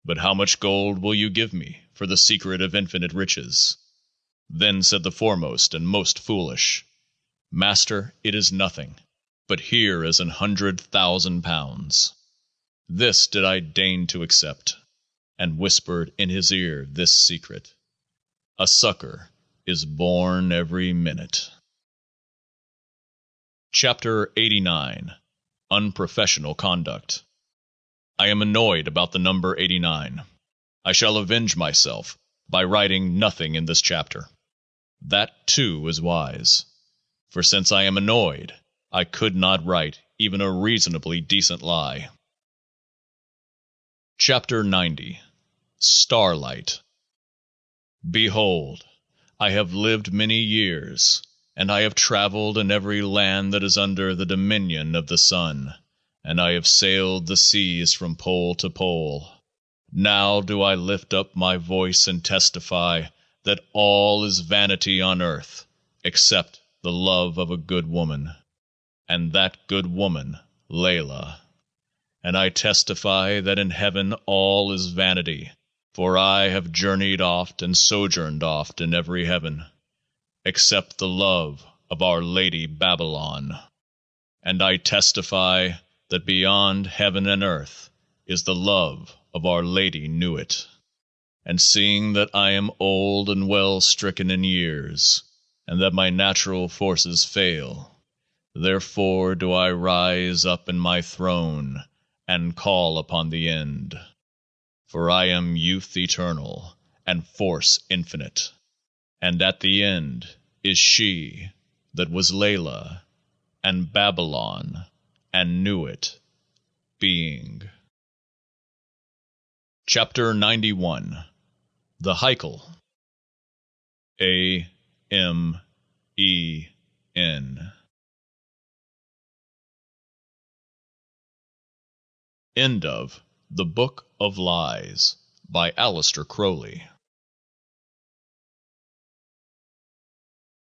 But how much gold will you give me for the secret of infinite riches? Then said the foremost and most foolish, Master, it is nothing, but here is an hundred thousand pounds. This did I deign to accept, and whispered in his ear this secret A sucker is born every minute. Chapter 89 Unprofessional Conduct I am annoyed about the number 89. I shall avenge myself by writing nothing in this chapter. That, too, is wise. For since I am annoyed, I could not write even a reasonably decent lie. Chapter 90 Starlight Behold, I have lived many years, and I have traveled in every land that is under the dominion of the sun and I have sailed the seas from pole to pole. Now do I lift up my voice and testify that all is vanity on earth except the love of a good woman, and that good woman Laylah. And I testify that in heaven all is vanity, for I have journeyed oft and sojourned oft in every heaven, except the love of Our Lady Babylon. And I testify that beyond heaven and earth is the love of Our Lady Nuit. And seeing that I am old and well stricken in years, and that my natural forces fail, therefore do I rise up in my throne and call upon the End. For I am youth eternal and force infinite, and at the end is she that was Laylah and Babylon and knew it, being. Chapter 91 The Heikle A. M. E. N. End of The Book of Lies by Aleister Crowley